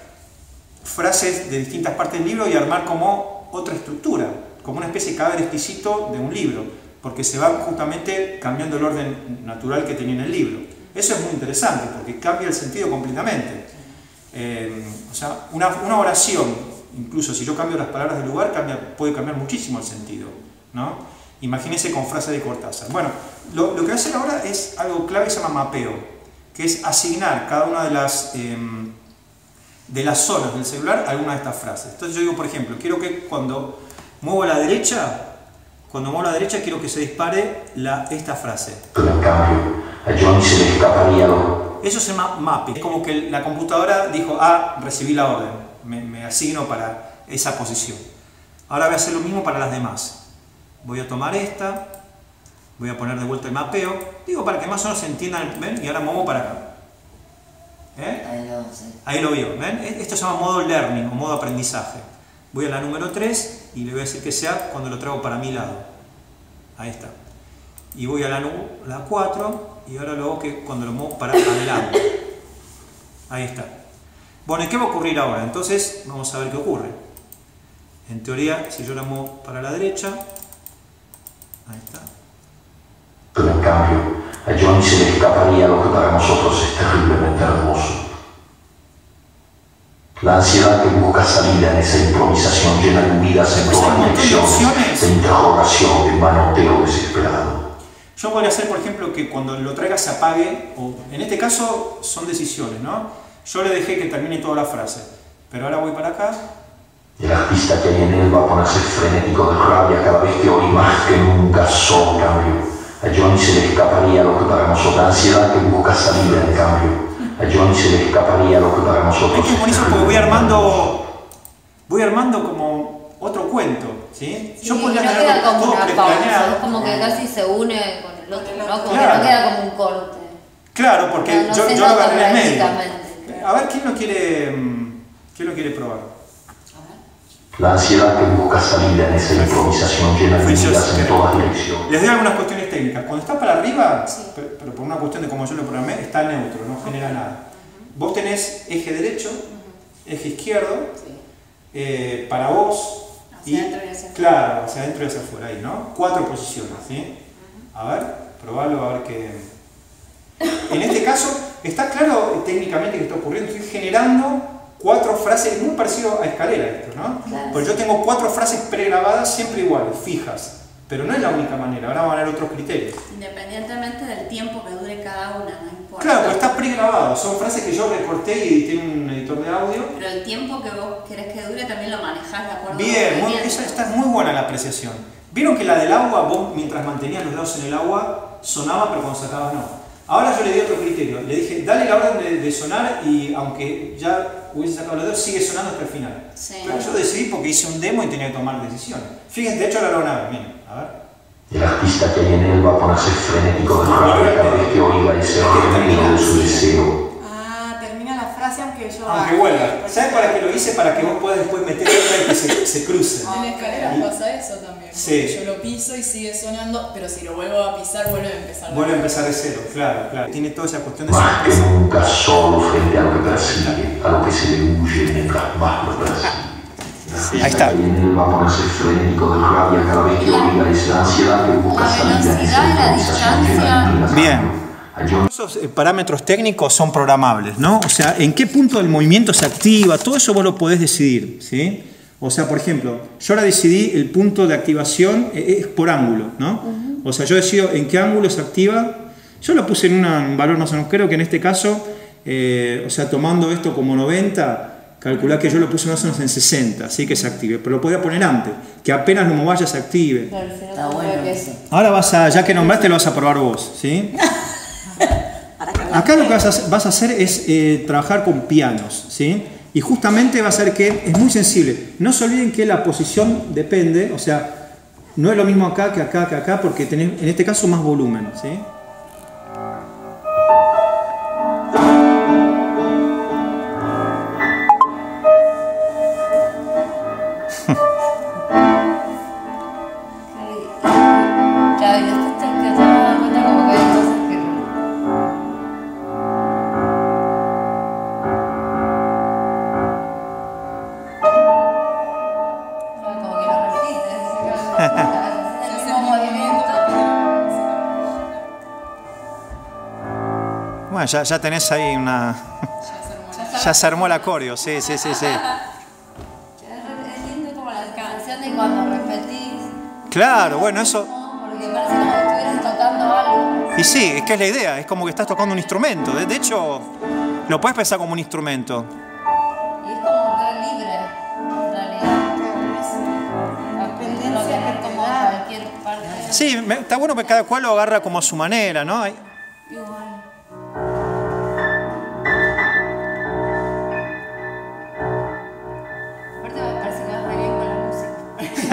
frases de distintas partes del libro y armar como otra estructura, como una especie de cadáver exquisito de un libro, porque se va justamente cambiando el orden natural que tenía en el libro. Eso es muy interesante, porque cambia el sentido completamente. Eh, o sea, una, una, oración, incluso si yo cambio las palabras del lugar, cambia, puede cambiar muchísimo el sentido. ¿no? Imagínense con frase de Cortázar. Bueno, lo, lo, que hacer ahora es algo clave se llama mapeo, que es asignar cada una de las, eh, de las zonas del celular a alguna de estas frases. Entonces yo digo, por ejemplo, quiero que cuando muevo a la derecha, cuando muevo a la derecha quiero que se dispare la, esta frase.
En cambio, a John se le escaparía lo
eso se llama mapping. Es como que la computadora dijo, ah, recibí la orden, me, me, asigno para esa posición. Ahora voy a hacer lo mismo para las demás. Voy a tomar esta, voy a poner de vuelta el mapeo, digo para que más o menos se entiendan, ¿ven? Y ahora muevo para acá. ¿Eh?
Ahí lo, sí.
Ahí lo vio, ¿ven? Esto se llama modo learning o modo aprendizaje. Voy a la número 3 y le voy a decir que sea cuando lo traigo para mi lado. Ahí está. Y voy a la, la 4 y ahora luego que cuando lo muevo para adelante. Ahí está. Bueno, ¿y qué va a ocurrir ahora? Entonces, vamos a ver qué ocurre. En teoría, si yo la muevo para la derecha, ahí está.
Pero en cambio, a Johnny se le escaparía lo que para nosotros es terriblemente hermoso. La ansiedad que busca salida en esa improvisación llena de huidas en todas direcciones, de interrogación, de manoteo desesperado.
Yo podría hacer, por ejemplo, que cuando lo traiga se apague, o en este caso son decisiones, ¿no? Yo le dejé que termine toda la frase, pero ahora voy para acá.
El artista que hay en él va a ponerse frenético de rabia cada vez que oye más que nunca son cambio. A Johnny se le escaparía lo que para nosotros, la ansiedad que busca salida en cambio. A Johnny se le escaparía lo que para nosotros.
Es que es buenísimo porque voy armando, voy armando como otro cuento, ¿sí?
Yo podría no queda como una pausa, es como que casi se une con el otro, ¿no? Como claro. que no queda como un corte.
Claro, porque
no, no
yo, yo lo agarré en el medio. A ver, ¿quién lo quiere, mm, quién lo quiere probar?
La ansiedad que busca salida en esa improvisación llena de huidas en todas direcciones.
Les doy algunas cuestiones técnicas. Cuando está para arriba, pero, pero por una cuestión de cómo yo lo programé, está neutro, no genera nada. Vos tenés eje derecho, eje izquierdo, eh, para vos.
Hacia adentro y hacia afuera.
Claro, hacia adentro y hacia afuera, ahí, ¿no? Cuatro posiciones, ¿sí? A ver, probalo, a ver qué... En este caso, está claro técnicamente que está ocurriendo. Estoy generando cuatro frases, muy parecido a escalera esto, ¿no?
Claro.
Pues yo tengo cuatro frases pregrabadas siempre iguales, fijas. Pero no es la única manera, ahora van a haber otros criterios.
Independientemente del tiempo que dure cada una.
Claro, pero está pregrabado, son frases que yo recorté y edité en un editor de audio.
Pero el tiempo que vos querés que dure también lo manejás de acuerdo
Bien, muy, esa está muy buena la apreciación. ¿Vieron que la del agua, vos mientras mantenías los dedos en el agua, sonaba, pero cuando sacabas no? Ahora yo le di otro criterio, le dije, dale la orden de, de sonar y aunque ya hubiese sacado los dedos, sigue sonando hasta el final.
Sí.
Pero yo decidí porque hice un demo y tenía que tomar decisiones. Fíjense, de hecho ahora lo van a ver, miren, a ver.
El artista que hay en él va a ponerse frenético de rabia cada vez que oiga ese gemido de su deseo.
Ah, termina la frase aunque yo.
Aunque vuelva. ¿Sabes para qué lo hice? Para que vos puedas después meter otra y que se, se cruce.
En escaleras pasa eso también.
Sí.
porque Yo lo piso y sigue sonando, pero si lo vuelvo a pisar, vuelve a empezar.
Vuelve a empezar de cero, claro, claro. Tiene toda esa cuestión de
Más que nunca solo frente a lo que persigue, a lo que se le huye mientras más lo persigue.
Ahí está.
va a ponerse frenético de rabia cada vez que oiga esa ansiedad que busca
La
salida.
Bien. Esos eh, parámetros técnicos son programables, ¿no? O sea, en qué punto del movimiento se activa, todo eso vos lo podés decidir, ¿sí? O sea, por ejemplo, yo ahora decidí el punto de activación eh, es por ángulo, ¿no? O sea, yo decido en qué ángulo se activa. Yo lo puse en una- un valor más o menos, creo que en este caso, eh, o sea, tomando esto como 90, calculá que yo lo puse más o menos en 60, así que se active. Pero lo podía poner antes, que apenas lo movas ya se active.
Claro, si no,
Está
como
bueno
que
eso.
Ahora vas a, ya que nombraste, lo vas a probar vos, ¿sí? (laughs) Acá lo que vas a, hacer- vas a hacer es eh, trabajar con pianos, ¿sí? Y justamente va a ser que es muy sensible. No se olviden que la posición depende, o sea, no es lo mismo acá que acá que acá, porque tenés en este caso más volumen, ¿sí? Bueno, ya, ya tenés ahí una... Ya se armó el acorio, sí, sí, sí, sí.
Es lindo como la sensación de cuando repetís.
Claro, bueno, eso...
Porque parece como que estuvieras tocando algo.
Y sí, es que es la idea, es como que estás tocando un instrumento. De, hecho, lo puedes pensar como un instrumento.
Y es como re libre, en realidad. Que hacer como cualquier parte.
Sí, está bueno que cada cual lo agarra como a su manera, ¿no?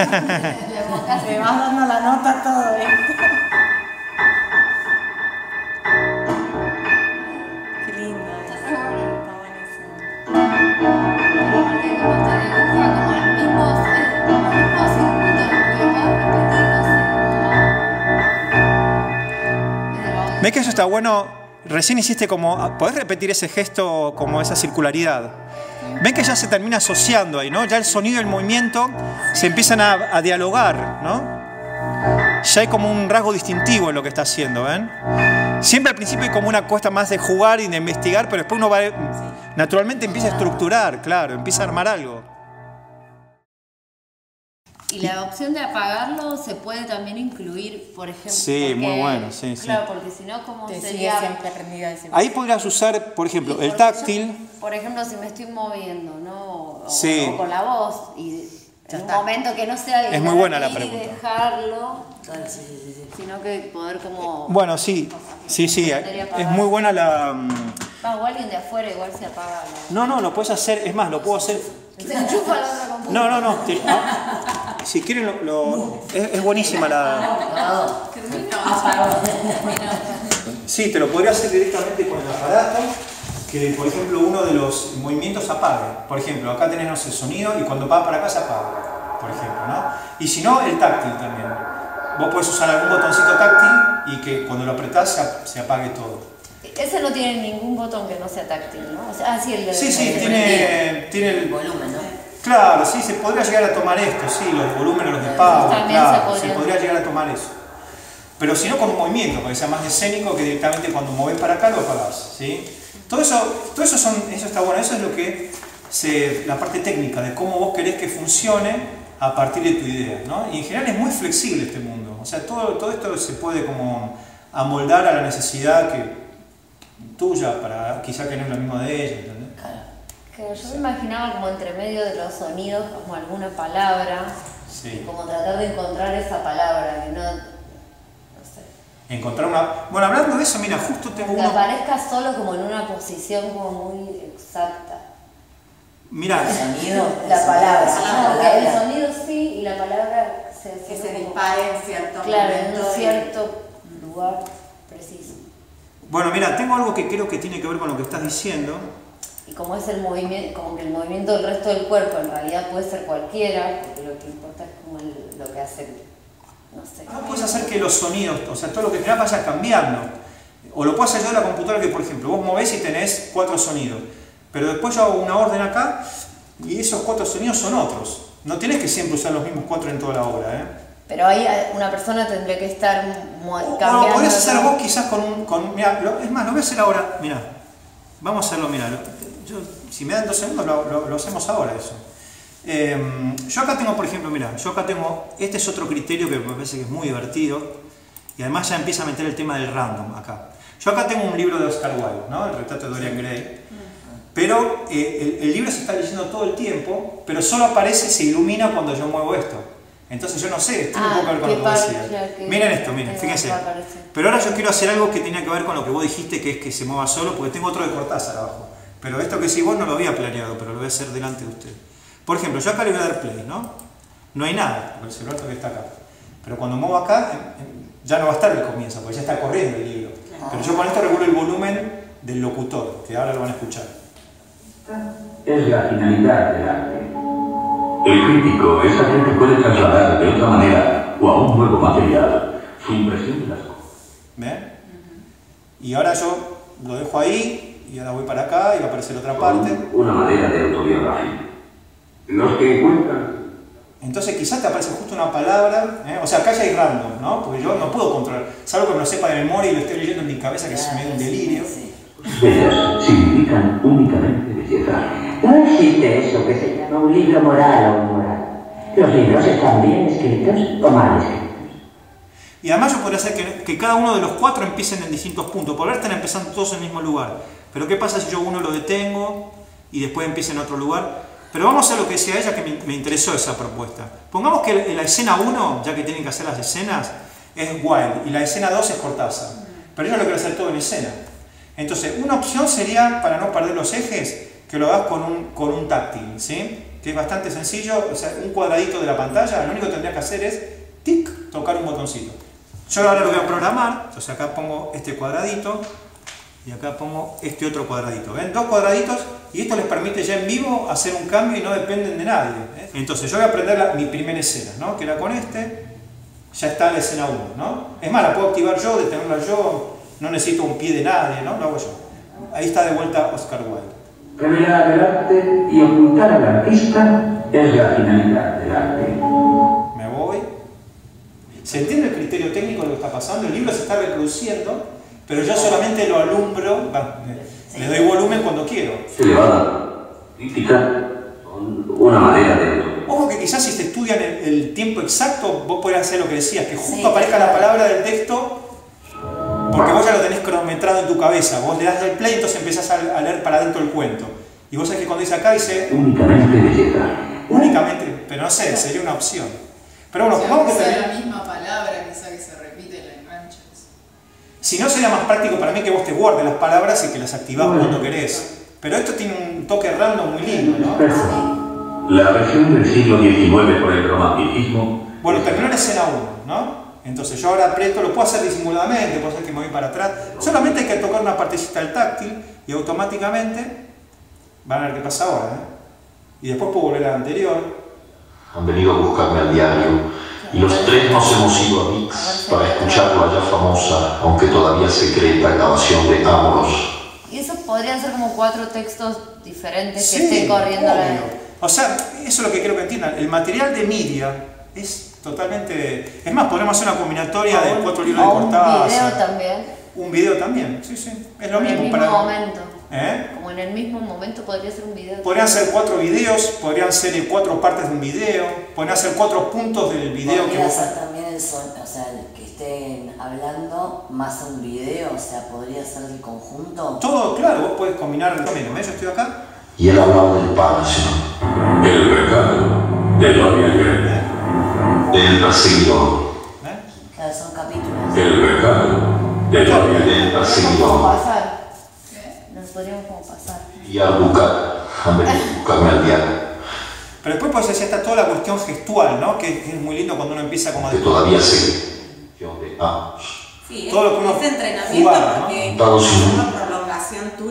Le
vas dando la nota a todo, ¿viste? Qué lindo. Está buenísimo.
¿Ves que eso está bueno? Recién hiciste como... ¿Podés repetir ese gesto como esa circularidad? Ven que ya se termina asociando ahí, ¿no? Ya el sonido y el movimiento se empiezan a, a dialogar, ¿no? Ya hay como un rasgo distintivo en lo que está haciendo, ¿ven? Siempre al principio hay como una cuesta más de jugar y de investigar, pero después uno va... Naturalmente empieza a estructurar, claro, empieza a armar algo.
Y la opción de apagarlo se puede también incluir, por ejemplo.
Sí, muy bueno, sí, sí.
Claro, porque si no, ¿cómo
Te
sería?
siempre prendida ese
Ahí podrías usar, por ejemplo, el táctil.
Por ejemplo, si me estoy moviendo, ¿no? O,
Sí.
o con la voz y en un
está.
momento que no sea
Es muy buena la pregunta.
dejarlo, sino que poder como...
Bueno, sí, sí, sí, es muy buena la...
Va, o alguien de afuera igual se apaga. la-
No, no, lo puedes hacer, es más, lo puedo hacer...
Se enchufa la otra computadora.
No, no, no, te- ah, si quieren, lo, lo- es, es buenísima la... Sí, te lo podría hacer directamente con el aparato, que por ejemplo uno de los movimientos apague. Por ejemplo, acá tenés no sé, sonido y cuando va para acá se apaga, por ejemplo, ¿no? Y si no, el táctil también. Vos podés usar algún botoncito táctil y que cuando lo apretás se, ap- se apague todo.
Ese no tiene ningún botón que no sea táctil, ¿no? O sea, ah, sí, el de
Sí, sí,
el de
tiene, tiene el...
Volumen, ¿no?
Claro, sí, se podría llegar a tomar esto, sí, los volúmenes, los de pago,
También
claro,
se
se
podría.
llegar a tomar eso. Pero si no con un movimiento, para que sea más escénico que directamente cuando movés para acá lo apagás, ¿sí? Todo eso, todo eso, son, eso está bueno, eso es lo que se, la parte técnica de cómo vos querés que funcione a partir de tu idea, ¿no? Y en general es muy flexible este mundo, o sea, todo, todo esto se puede como amoldar a la necesidad que tuya para quizá que no es lo mismo de ella, ¿entendés?
Que yo me imaginaba como entre medio de los sonidos, como alguna palabra,
Sí.
como tratar de encontrar esa palabra, que no,
Encontrar una... Bueno, hablando de eso, mira, justo tengo
que
uno...
aparezca solo como en una posición como muy exacta.
Mira,
Sonido.
La palabra,
La
que el sonido sí y la palabra se,
Que
se
dispare en cierto
Claro, en
y-
cierto lugar preciso.
bueno, mira, tengo algo que creo que tiene que ver con lo que estás diciendo.
Y como es el movimiento, como que el movimiento del resto del cuerpo en realidad puede ser cualquiera, porque lo que importa es como el- lo que hace, no sé.
No puedes hacer que los sonidos, o sea, todo lo que generas vaya cambiando. O lo puedes hacer yo de la computadora que, por ejemplo, vos movés y tenés cuatro sonidos. Pero después yo hago una orden acá y esos cuatro sonidos son otros. No tenés que siempre usar los mismos cuatro en toda la obra, ¿eh?
Pero ahí eh, una persona tendría que estar cambiando.
lo podés hacer
¿no?
vos quizás con un... Con, mirá, lo- es más, lo voy a hacer ahora. Mira, vamos a hacerlo, mira. Yo, si me dan dos segundos, lo, lo- lo hacemos ahora eso. Eh, yo acá tengo, por ejemplo, mira, yo acá tengo... Este es otro criterio que me parece que es muy divertido. Y además ya empieza a meter el tema del random acá. Yo acá tengo un libro de Oscar Wilde, ¿no? El retrato de Dorian Gray. Pero eh, el, el libro se está leyendo todo el tiempo, pero solo aparece, se ilumina cuando yo muevo esto. Entonces yo no sé, no
Ah,
puedo ver con lo que
que-
Miren esto, miren,
que
fíjense. Pero ahora yo quiero hacer algo que tenía que ver con lo que vos dijiste, que es que se mueva solo, porque tengo otro de Cortázar abajo. Pero esto que sí vos no lo había planeado, pero lo voy a hacer delante de usted. Por ejemplo, yo acá le voy a dar play, ¿no? No hay nada, porque el celular todavía está acá. Pero cuando muevo acá, em, em, ya no va a estar el comienzo, porque ya está corriendo el libro. Pero yo con esto regulo el volumen del locutor, que ahora lo van a escuchar.
Es la finalidad del arte. El crítico es aquel que puede trasladar de otra manera o a un nuevo material su impresión de las cosas.
¿Ven? Y ahora yo lo dejo ahí, y ahora voy para acá, y va a aparecer otra parte.
Una manera de autobiografía. Los que encuentran
Entonces quizás te aparece justo una palabra, ¿eh? o sea, acá ya hay random, ¿no? Porque yo no puedo controlar, salvo que no lo sepa de memoria y lo esté leyendo en mi cabeza que se me da un delirio.
Bellas significan únicamente belleza.
No existe eso que se llama un libro moral o inmoral. Los libros están bien escritos o mal escritos.
Y además yo podría hacer que, que, cada uno de los cuatro empiecen en distintos puntos. Por ahora están empezando todos en el mismo lugar. Pero ¿qué pasa si yo uno lo detengo y después empieza en otro lugar? Pero vamos a lo que decía ella, que me, interesó esa propuesta. Pongamos que la escena 1, ya que tienen que hacer las escenas, es Wild y la escena 2 es Cortázar. Pero yo lo quiero hacer todo en escena. Entonces, una opción sería, para no perder los ejes, que lo hagas con un, con un táctil, ¿sí? que es bastante sencillo, o sea, un cuadradito de la pantalla, lo único que tendrías que hacer es, tic, tocar un botoncito. Yo ahora lo voy a programar, entonces acá pongo este cuadradito y acá pongo este otro cuadradito. ¿Ven? Dos cuadraditos y esto les permite ya en vivo hacer un cambio y no dependen de nadie. ¿eh? Entonces yo voy a aprender mi primera escena, ¿no? que era con este, ya está la escena 1. ¿no? Es más, la puedo activar yo, detenerla yo, no necesito un pie de nadie, ¿no? lo hago yo. Ahí está de vuelta Oscar Wilde.
Revelar el arte y ocultar al artista es la finalidad del arte.
¿Se entiende el criterio técnico de lo que está pasando? El libro se está reproduciendo, pero yo solamente lo alumbro, le doy volumen cuando quiero.
Se le va a dar crítica una manera de...
Ojo que quizás si te estudian el, tiempo exacto, vos podés hacer lo que decías, que justo aparezca la palabra del texto, porque vos ya lo tenés cronometrado en tu cabeza. Vos le das el play, entonces empezás a, leer para adentro el cuento. Y vos sabés que cuando dice acá dice...
Únicamente belleza.
Únicamente, pero no sé, sería una opción. Pero bueno,
vamos que la misma palabra, quizá que se repite la enganchas.
Si no, sería más práctico para mí que vos te guardes las palabras y que las activás cuando querés. Pero esto tiene un toque random muy lindo, ¿no?
La región del siglo XIX por el romanticismo.
Bueno, terminó en escena 1, ¿no? Entonces yo ahora aprieto, lo puedo hacer disimuladamente, puedo hacer que me voy para atrás. Solamente hay que tocar una partecita del táctil y automáticamente van a ver qué pasa ahora. ¿eh? Y después puedo volver al anterior
han venido a buscarme al diario y los tres nos hemos ido a Vix para escuchar la ya famosa, aunque todavía secreta, grabación de Amoros.
Y eso podrían ser como cuatro textos diferentes que estén corriendo la...
O sea, eso es lo que quiero que entiendan. El material de media es totalmente... Es más, podemos hacer una combinatoria de cuatro libros de Cortázar.
Un video también.
Un video también, sí, sí. Es lo mismo.
En el mismo momento.
¿Eh?
Como en el mismo momento podría ser un video.
Podrían ser cuatro videos, podrían ser cuatro partes de un video, podrían ser cuatro puntos del video
podría
que
ser también el son, o sea, que estén hablando más un video, o sea, podría ser el conjunto.
Todo, claro, vos puedes combinar el Yo estoy acá.
Y él hablaba del Parnaso, el recado de Dorian Gray, del perseguidor.
¿Eh? Claro, son capítulos.
El recado de Dorian del perseguidor
podríamos como pasar.
Y a buscar, a (laughs) buscarme al diario.
Pero después pues decir está toda la cuestión gestual, ¿no? Que, es muy lindo cuando uno empieza como a...
Que todavía sé. Yo de
Sí, todo lo que uno es entrenamiento porque es una prolongación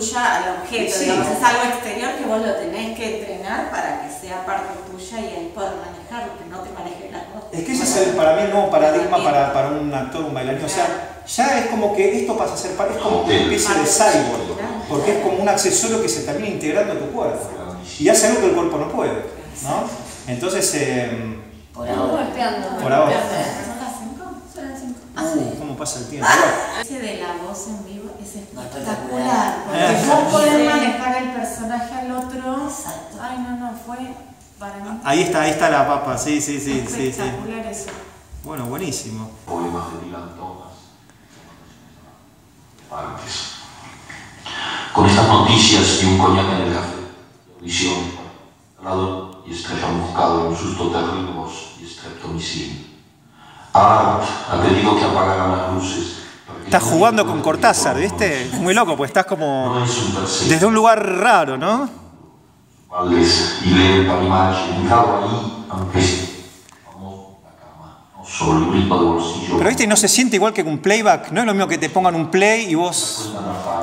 tuya al objeto, digamos, es algo exterior que vos lo tenés que entrenar para que sea parte tuya y ahí poder manejarlo, que no te maneje las cosas.
Es que ese es el, para mí el nuevo paradigma para, para un actor, un bailarín, o sea, ya es como que esto pasa a ser, es como una especie de cyborg, porque es como un accesorio que se termina integrando a tu cuerpo. Y hace algo que el cuerpo no puede, ¿no? Entonces, eh,
por ahora,
por ahora.
¿Son las 5?
Uh, ¿Cómo pasa el tiempo?
Ese de la voz en vivo es espectacular, porque vos (laughs) podés manejar el personaje al otro. Ay, no, no, fue para mí.
Ahí está, ahí está la papa, sí, sí, sí.
Espectacular sí, sí. eso.
Bueno, buenísimo.
Poemas de Dylan Thomas. Antes. Con estas noticias y un coñac en el café, visión, lado y estrella buscado en un susto terrívolos y estreptomicina. Art ha pedido que apagaran las luces.
Estás jugando con Cortázar, ¿viste? Muy loco, pues estás como desde un lugar raro, ¿no? pero viste, no se siente igual que con playback. No es lo mismo que te pongan un play y vos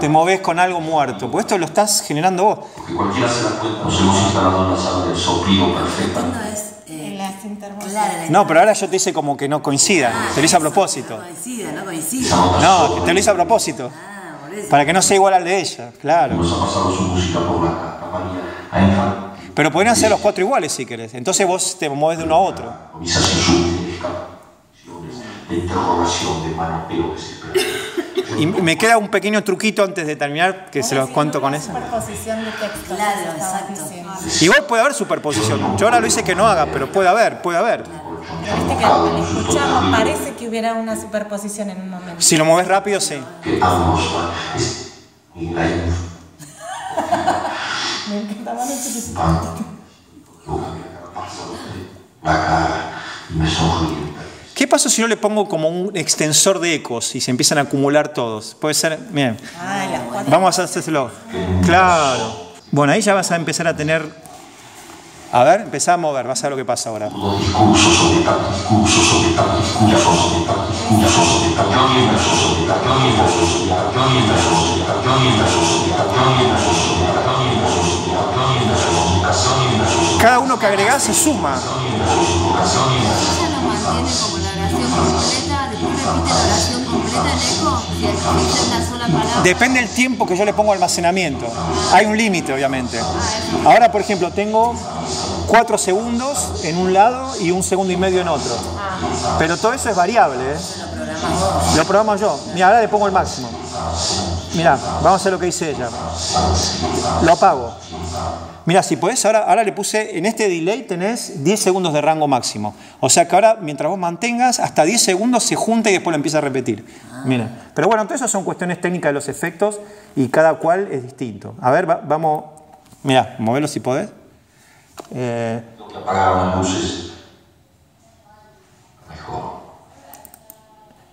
te moves con algo muerto. Pues esto lo estás generando vos.
Porque cualquiera se da cuenta, nos hemos instalado en la sala del soplido perfecta.
No, pero ahora yo te hice como que no coincida. te lo hice a propósito.
No coincida, no coincida.
No, que te lo hice a propósito. Para que no sea igual al de ella, claro.
Su música por
Pero podrían ser los cuatro iguales si querés. Entonces vos te mueves de uno a otro
de interrogación de mano.
Y me queda un pequeño truquito antes de terminar, que se los cuento con eso.
Superposición de textos.
Claro, exacto.
Igual puede haber superposición. Yo ahora lo hice que no haga, pero puede haber, puede haber.
Pero viste que al escucharlo parece que hubiera una superposición en un momento.
Si lo mueves rápido, sí. (laughs)
Me encantaba chiquitito.
¿Qué pasa si yo le pongo como un extensor de ecos y se empiezan a acumular todos? Puede ser, bien. Vamos a hacérselo. Claro. Bueno, ahí ya vas a empezar a tener a ver, empezá a mover, vas a ver lo que pasa ahora. Cada uno que agregás se suma. Depende del tiempo que yo le pongo almacenamiento. Hay un límite, obviamente. Ahora, por ejemplo, tengo 4 segundos en un lado y un segundo y medio en otro. Pero todo eso es variable. ¿eh? Lo programo yo. Mira, ahora le pongo el máximo. Mira, vamos a hacer lo que dice ella. Lo apago. Mira, si podés, ahora, ahora le puse, en este delay tenés 10 segundos de rango máximo. O sea que ahora, mientras vos mantengas, hasta 10 segundos se junta y después lo empieza a repetir. Mira. Pero bueno, entonces esas son cuestiones técnicas de los efectos y cada cual es distinto. A ver, vamos. Mira, movelo si podés. Eh,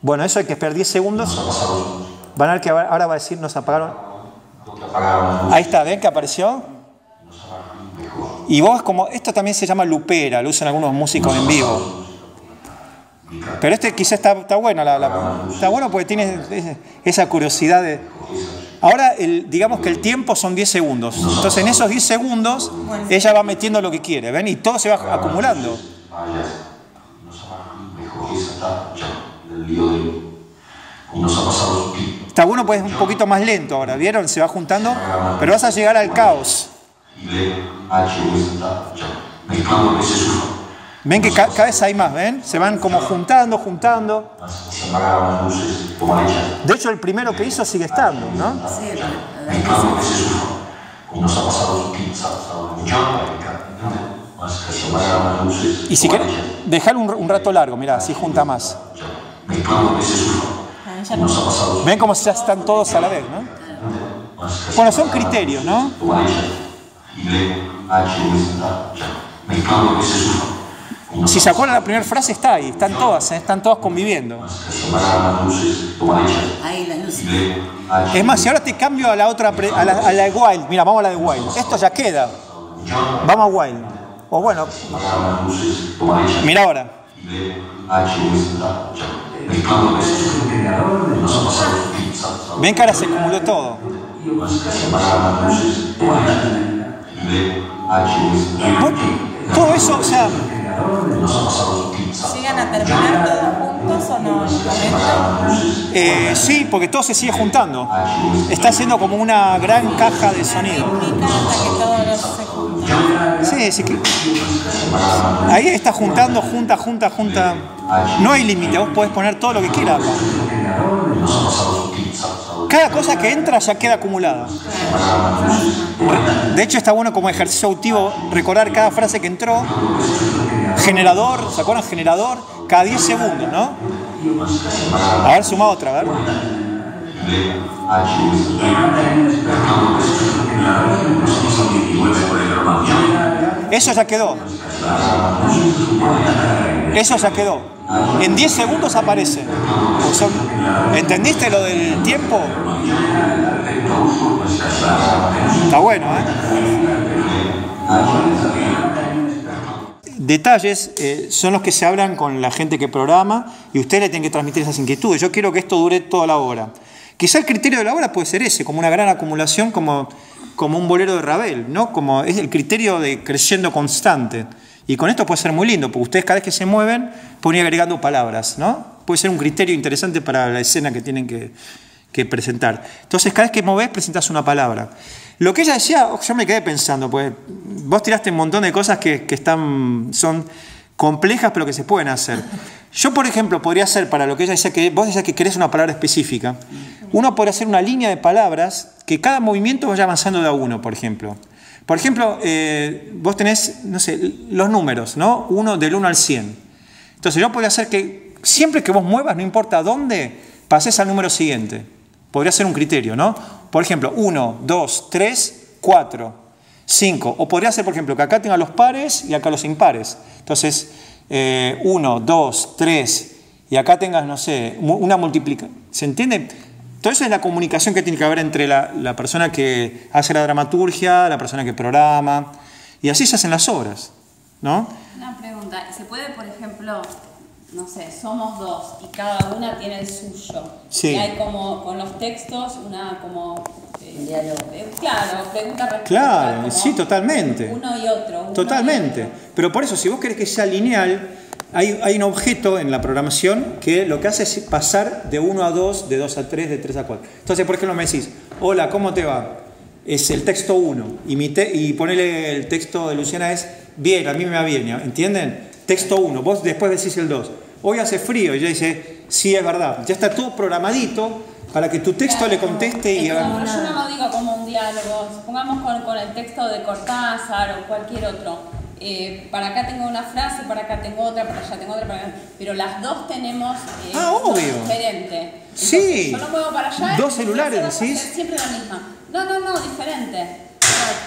Bueno, eso hay que esperar 10 segundos. Van a ver que ahora va a decir nos apagaron. Ahí está, ¿ven que apareció? Y vos como, esto también se llama lupera, lo usan algunos músicos en vivo. Pero este quizá está, está bueno, está bueno porque tiene esa curiosidad de... Ahora, el, digamos que el tiempo son 10 segundos. Entonces, en esos 10 segundos, ella va metiendo lo que quiere, ¿ven? Y todo se va acumulando. Está bueno, pues es un poquito más lento ahora, ¿vieron? Se va juntando, pero vas a llegar al caos. Ven que cada vez hay más, ¿ven? Se van como juntando, juntando. De hecho, el primero que hizo sigue estando, ¿no? Y si querés, dejar un, rato largo, mira, así junta más. Ven como ya están todos a la vez, ¿no? Bueno, son criterios, ¿no? Si se acuerdan, la primera frase está ahí, están todas, ¿eh? están todas conviviendo. Es más, si ahora te cambio a la otra, a la, a la de Wild, mira, vamos a la de Wild. Esto ya queda. Vamos a Wild. O bueno, mira ahora. Ven que ahora se acumuló todo. Todo eso, o sea,
¿Llegan a terminar todos juntos o no?
Eh, sí, porque todo se sigue juntando. Está haciendo como una gran caja de sonido. Sí, sí que. Ahí está juntando, junta, junta, junta. No hay límite, vos podés poner todo lo que quieras. Cada cosa que entra ya queda acumulada. De hecho, está bueno como ejercicio auditivo recordar cada frase que entró. Generador, ¿se acuerdan? Generador, cada 10 segundos, ¿no? A ver, suma otra, a ver. Eso ya quedó. Eso ya quedó. En 10 segundos aparece. ¿Entendiste lo del tiempo? Está bueno, ¿eh? Detalles eh, son los que se hablan con la gente que programa y ustedes le tienen que transmitir esas inquietudes. Yo quiero que esto dure toda la hora. Quizá el criterio de la obra puede ser ese, como una gran acumulación, como, como un bolero de Ravel, ¿no? Como es el criterio de creciendo constante. Y con esto puede ser muy lindo, porque ustedes cada vez que se mueven pueden ir agregando palabras, ¿no? Puede ser un criterio interesante para la escena que tienen que, que presentar. Entonces, cada vez que movés, presentas una palabra. Lo que ella decía, yo me quedé pensando, pues vos tiraste un montón de cosas que, que están, son complejas, pero que se pueden hacer. Yo, por ejemplo, podría hacer para lo que ella decía, que vos decías que querés una palabra específica. uno puede hacer una línea de palabras que cada movimiento vaya avanzando de a uno, por ejemplo. Por ejemplo, eh, vos tenés, no sé, los números, ¿no? Uno del 1 al 100. Entonces yo podría hacer que siempre que vos muevas, no importa dónde, pases al número siguiente. Podría ser un criterio, ¿no? Por ejemplo, 1, 2, 3, 4, 5. O podría ser, por ejemplo, que acá tenga los pares y acá los impares. Entonces, 1, 2, 3, y acá tengas, no sé, una multiplicación. ¿Se entiende? Todo eso es la comunicación que tiene que haber entre la, persona que hace la dramaturgia, la persona que programa, y así se hacen las obras, ¿no?
Una pregunta, ¿se puede, por ejemplo, no sé, somos dos y cada una tiene el suyo? Sí. Y hay como con los textos una como eh, Diálogo. Eh, claro, pregunta respuesta.
Claro, sí, totalmente.
Uno y otro.
totalmente. Pero por eso, si vos querés que sea lineal, hay, un objeto en la programación que lo que hace es pasar de 1 a 2, de 2 a 3, de 3 a 4. Entonces, por ejemplo, me decís, hola, ¿cómo te va? Es el texto 1 y, y ponele el texto de Luciana es, bien, a mí me va bien, ¿entienden? Texto 1, vos después decís el 2. Hoy hace frío y ella dice, sí, es verdad. Ya está todo programadito para que tu texto le conteste y...
Como, yo no lo digo como un diálogo, supongamos con, con el texto de Cortázar o cualquier otro eh, para acá tengo una frase, para acá tengo otra, para allá tengo otra, para pero las dos tenemos eh,
ah, obvio.
diferente.
sí.
Yo lo muevo para allá.
Dos celulares, decís.
Siempre la misma. No, no, no, diferente.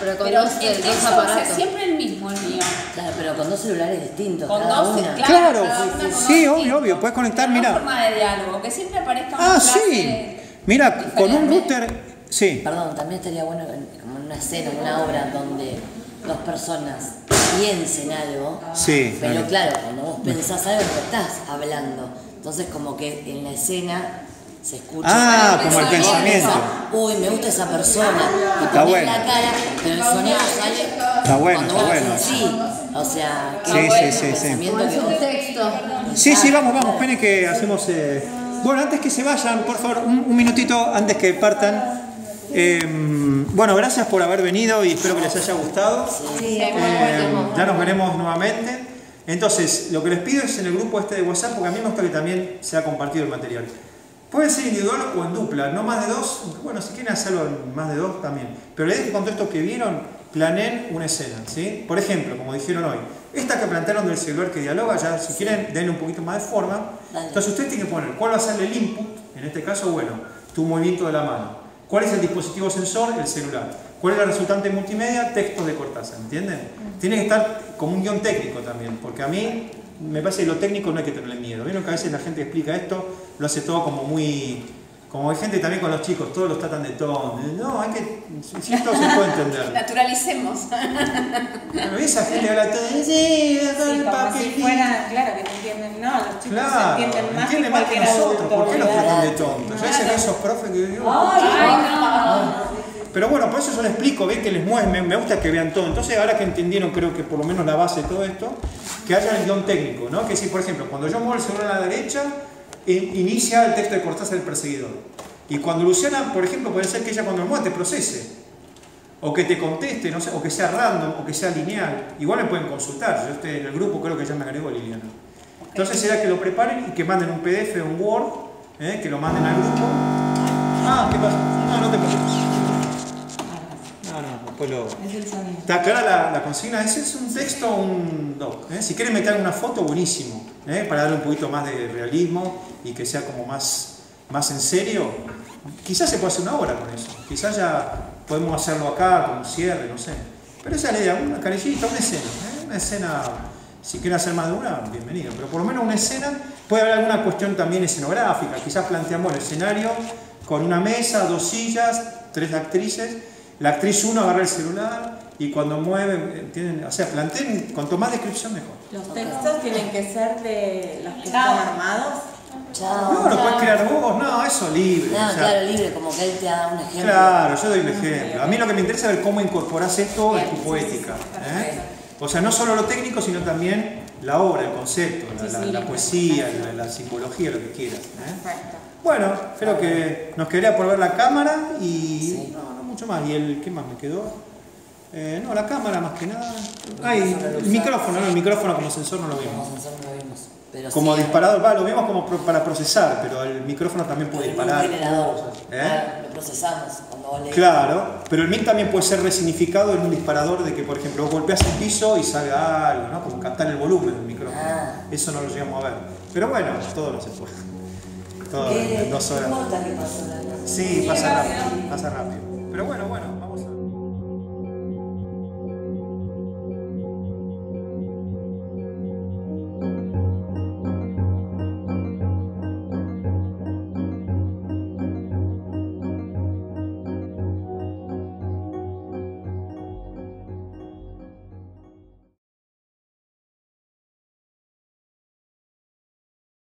pero con dos,
el,
dos aparatos.
siempre el mismo el mío.
Claro, pero con dos celulares distintos.
Con
cada
dos,
una.
Claro, sí, obvio, obvio. Puedes conectar, mira.
Una forma de diálogo, que siempre aparezca
una Ah, sí. Mira, con un router. Sí.
Perdón, también estaría bueno como en una escena, en una obra donde dos personas piensen algo.
Sí.
Pero claro, cuando vos pensás algo, no estás hablando. Entonces, como que en la escena se escucha.
Ah, como el pensamiento.
Uy, me gusta esa persona. Y
está bueno.
la cara, pero el sonido sale.
Está bueno, está bueno.
Sí, o sea,
que sí, sí, sí,
pensamiento sí. que vos...
texto.
Sí, sí, vamos, vamos. Esperen que hacemos. Eh... Bueno, antes que se vayan, por favor, un, un minutito antes que partan. Eh, bueno, gracias por haber venido y espero que les haya gustado.
Eh,
ya nos veremos nuevamente. Entonces, lo que les pido es en el grupo este de WhatsApp, porque a mí me gusta que también sea compartido el material. Puede ser individual o en dupla, no más de dos. Bueno, si quieren hacerlo en más de dos también. Pero la idea es que con todo esto que vieron, planeen una escena. ¿sí? Por ejemplo, como dijeron hoy, esta que plantearon del celular que dialoga, ya si quieren, denle un poquito más de forma. Entonces, ustedes tienen que poner cuál va a ser el input, en este caso, bueno, tu movimiento de la mano. ¿Cuál es el dispositivo sensor? El celular. ¿Cuál es la resultante multimedia? Textos de Cortázar, ¿entienden? Tiene que estar como un guion técnico también, porque a mí me parece que lo técnico no hay que tenerle miedo. Vieron que a veces la gente explica esto lo hace todo como muy... Como hay gente también con los chicos, todos los tratan de todo. No, hay que... Si esto se puede entender. (laughs)
Naturalicemos.
Pero esa gente habla todo... Sí,
como si fuera, claro, que no entienden, no, los chicos
claro,
entienden más
entienden más que nosotros. ¿Por qué los tratan de tontos? Yo a veces esos profes que digo...
Ay, no.
Pero bueno, por eso yo les explico, ven que les mueve, me, gusta que vean todo. Entonces, ahora que entendieron, creo que por lo menos la base de todo esto, que haya el guion técnico, ¿no? Que si, por ejemplo, cuando yo muevo el celular a la derecha, inicia el texto de Cortázar el perseguidor. Y cuando Luciana, por ejemplo, puede ser que ella cuando mueve te procese. O que te conteste, no sé, o que sea random, o que sea lineal. Igual me pueden consultar. Yo estoy en el grupo creo que ya me agregó Liliana. Entonces será que lo preparen y que manden un PDF o un Word, ¿eh? que lo manden al grupo. Ah, ¿qué pasa? No, no te preocupes. No, no, después lo... Está clara la, consigna. Ese es un texto o un doc. ¿eh? Si quieren meter una foto, buenísimo. ¿Eh? Para darle un poquito más de realismo y que sea como más, más en serio. Quizás se puede hacer una obra con eso. Quizás ya podemos hacerlo acá, con un cierre, no sé. Pero esa es la una canillita, una escena. ¿eh? Una escena, si quieren hacer más de una, bienvenido. Pero por lo menos una escena, puede haber alguna cuestión también escenográfica. Quizás planteamos el escenario con una mesa, dos sillas, tres actrices la actriz 1 agarra el celular y cuando mueve, tienen, o sea, planteen, cuanto más descripción mejor.
¿Los textos tienen que ser de los que están armados?
Chao,
no, lo puedes crear vos, no, eso libre.
No, claro, libre, como que él te da un ejemplo.
Claro, yo doy un ejemplo. A mí lo que me interesa es ver cómo incorporas esto en tu poética. ¿eh? O sea, no solo lo técnico, sino también la obra, el concepto, la, poesía, la, psicología, lo que quieras. ¿eh? Bueno, creo que nos quedaría por ver la cámara y mucho más. ¿Y el qué más me quedó? Eh, no, la cámara más que nada. Ay, el micrófono, no, el micrófono como sensor no lo vimos. Como sensor no lo vimos. Pero como disparador, va, lo vimos como para procesar, pero el micrófono también puede disparar.
generador. ¿Eh? lo procesamos cuando
Claro, pero el mic también puede ser resignificado en un disparador de que, por ejemplo, vos golpeas el piso y salga algo, ¿no? Como cantar el volumen del micrófono. Ah. Eso no lo llegamos a ver. Pero bueno, todo lo se puede. Todo en dos horas. Sí, pasa rápido, pasa rápido. Pero bueno, bueno.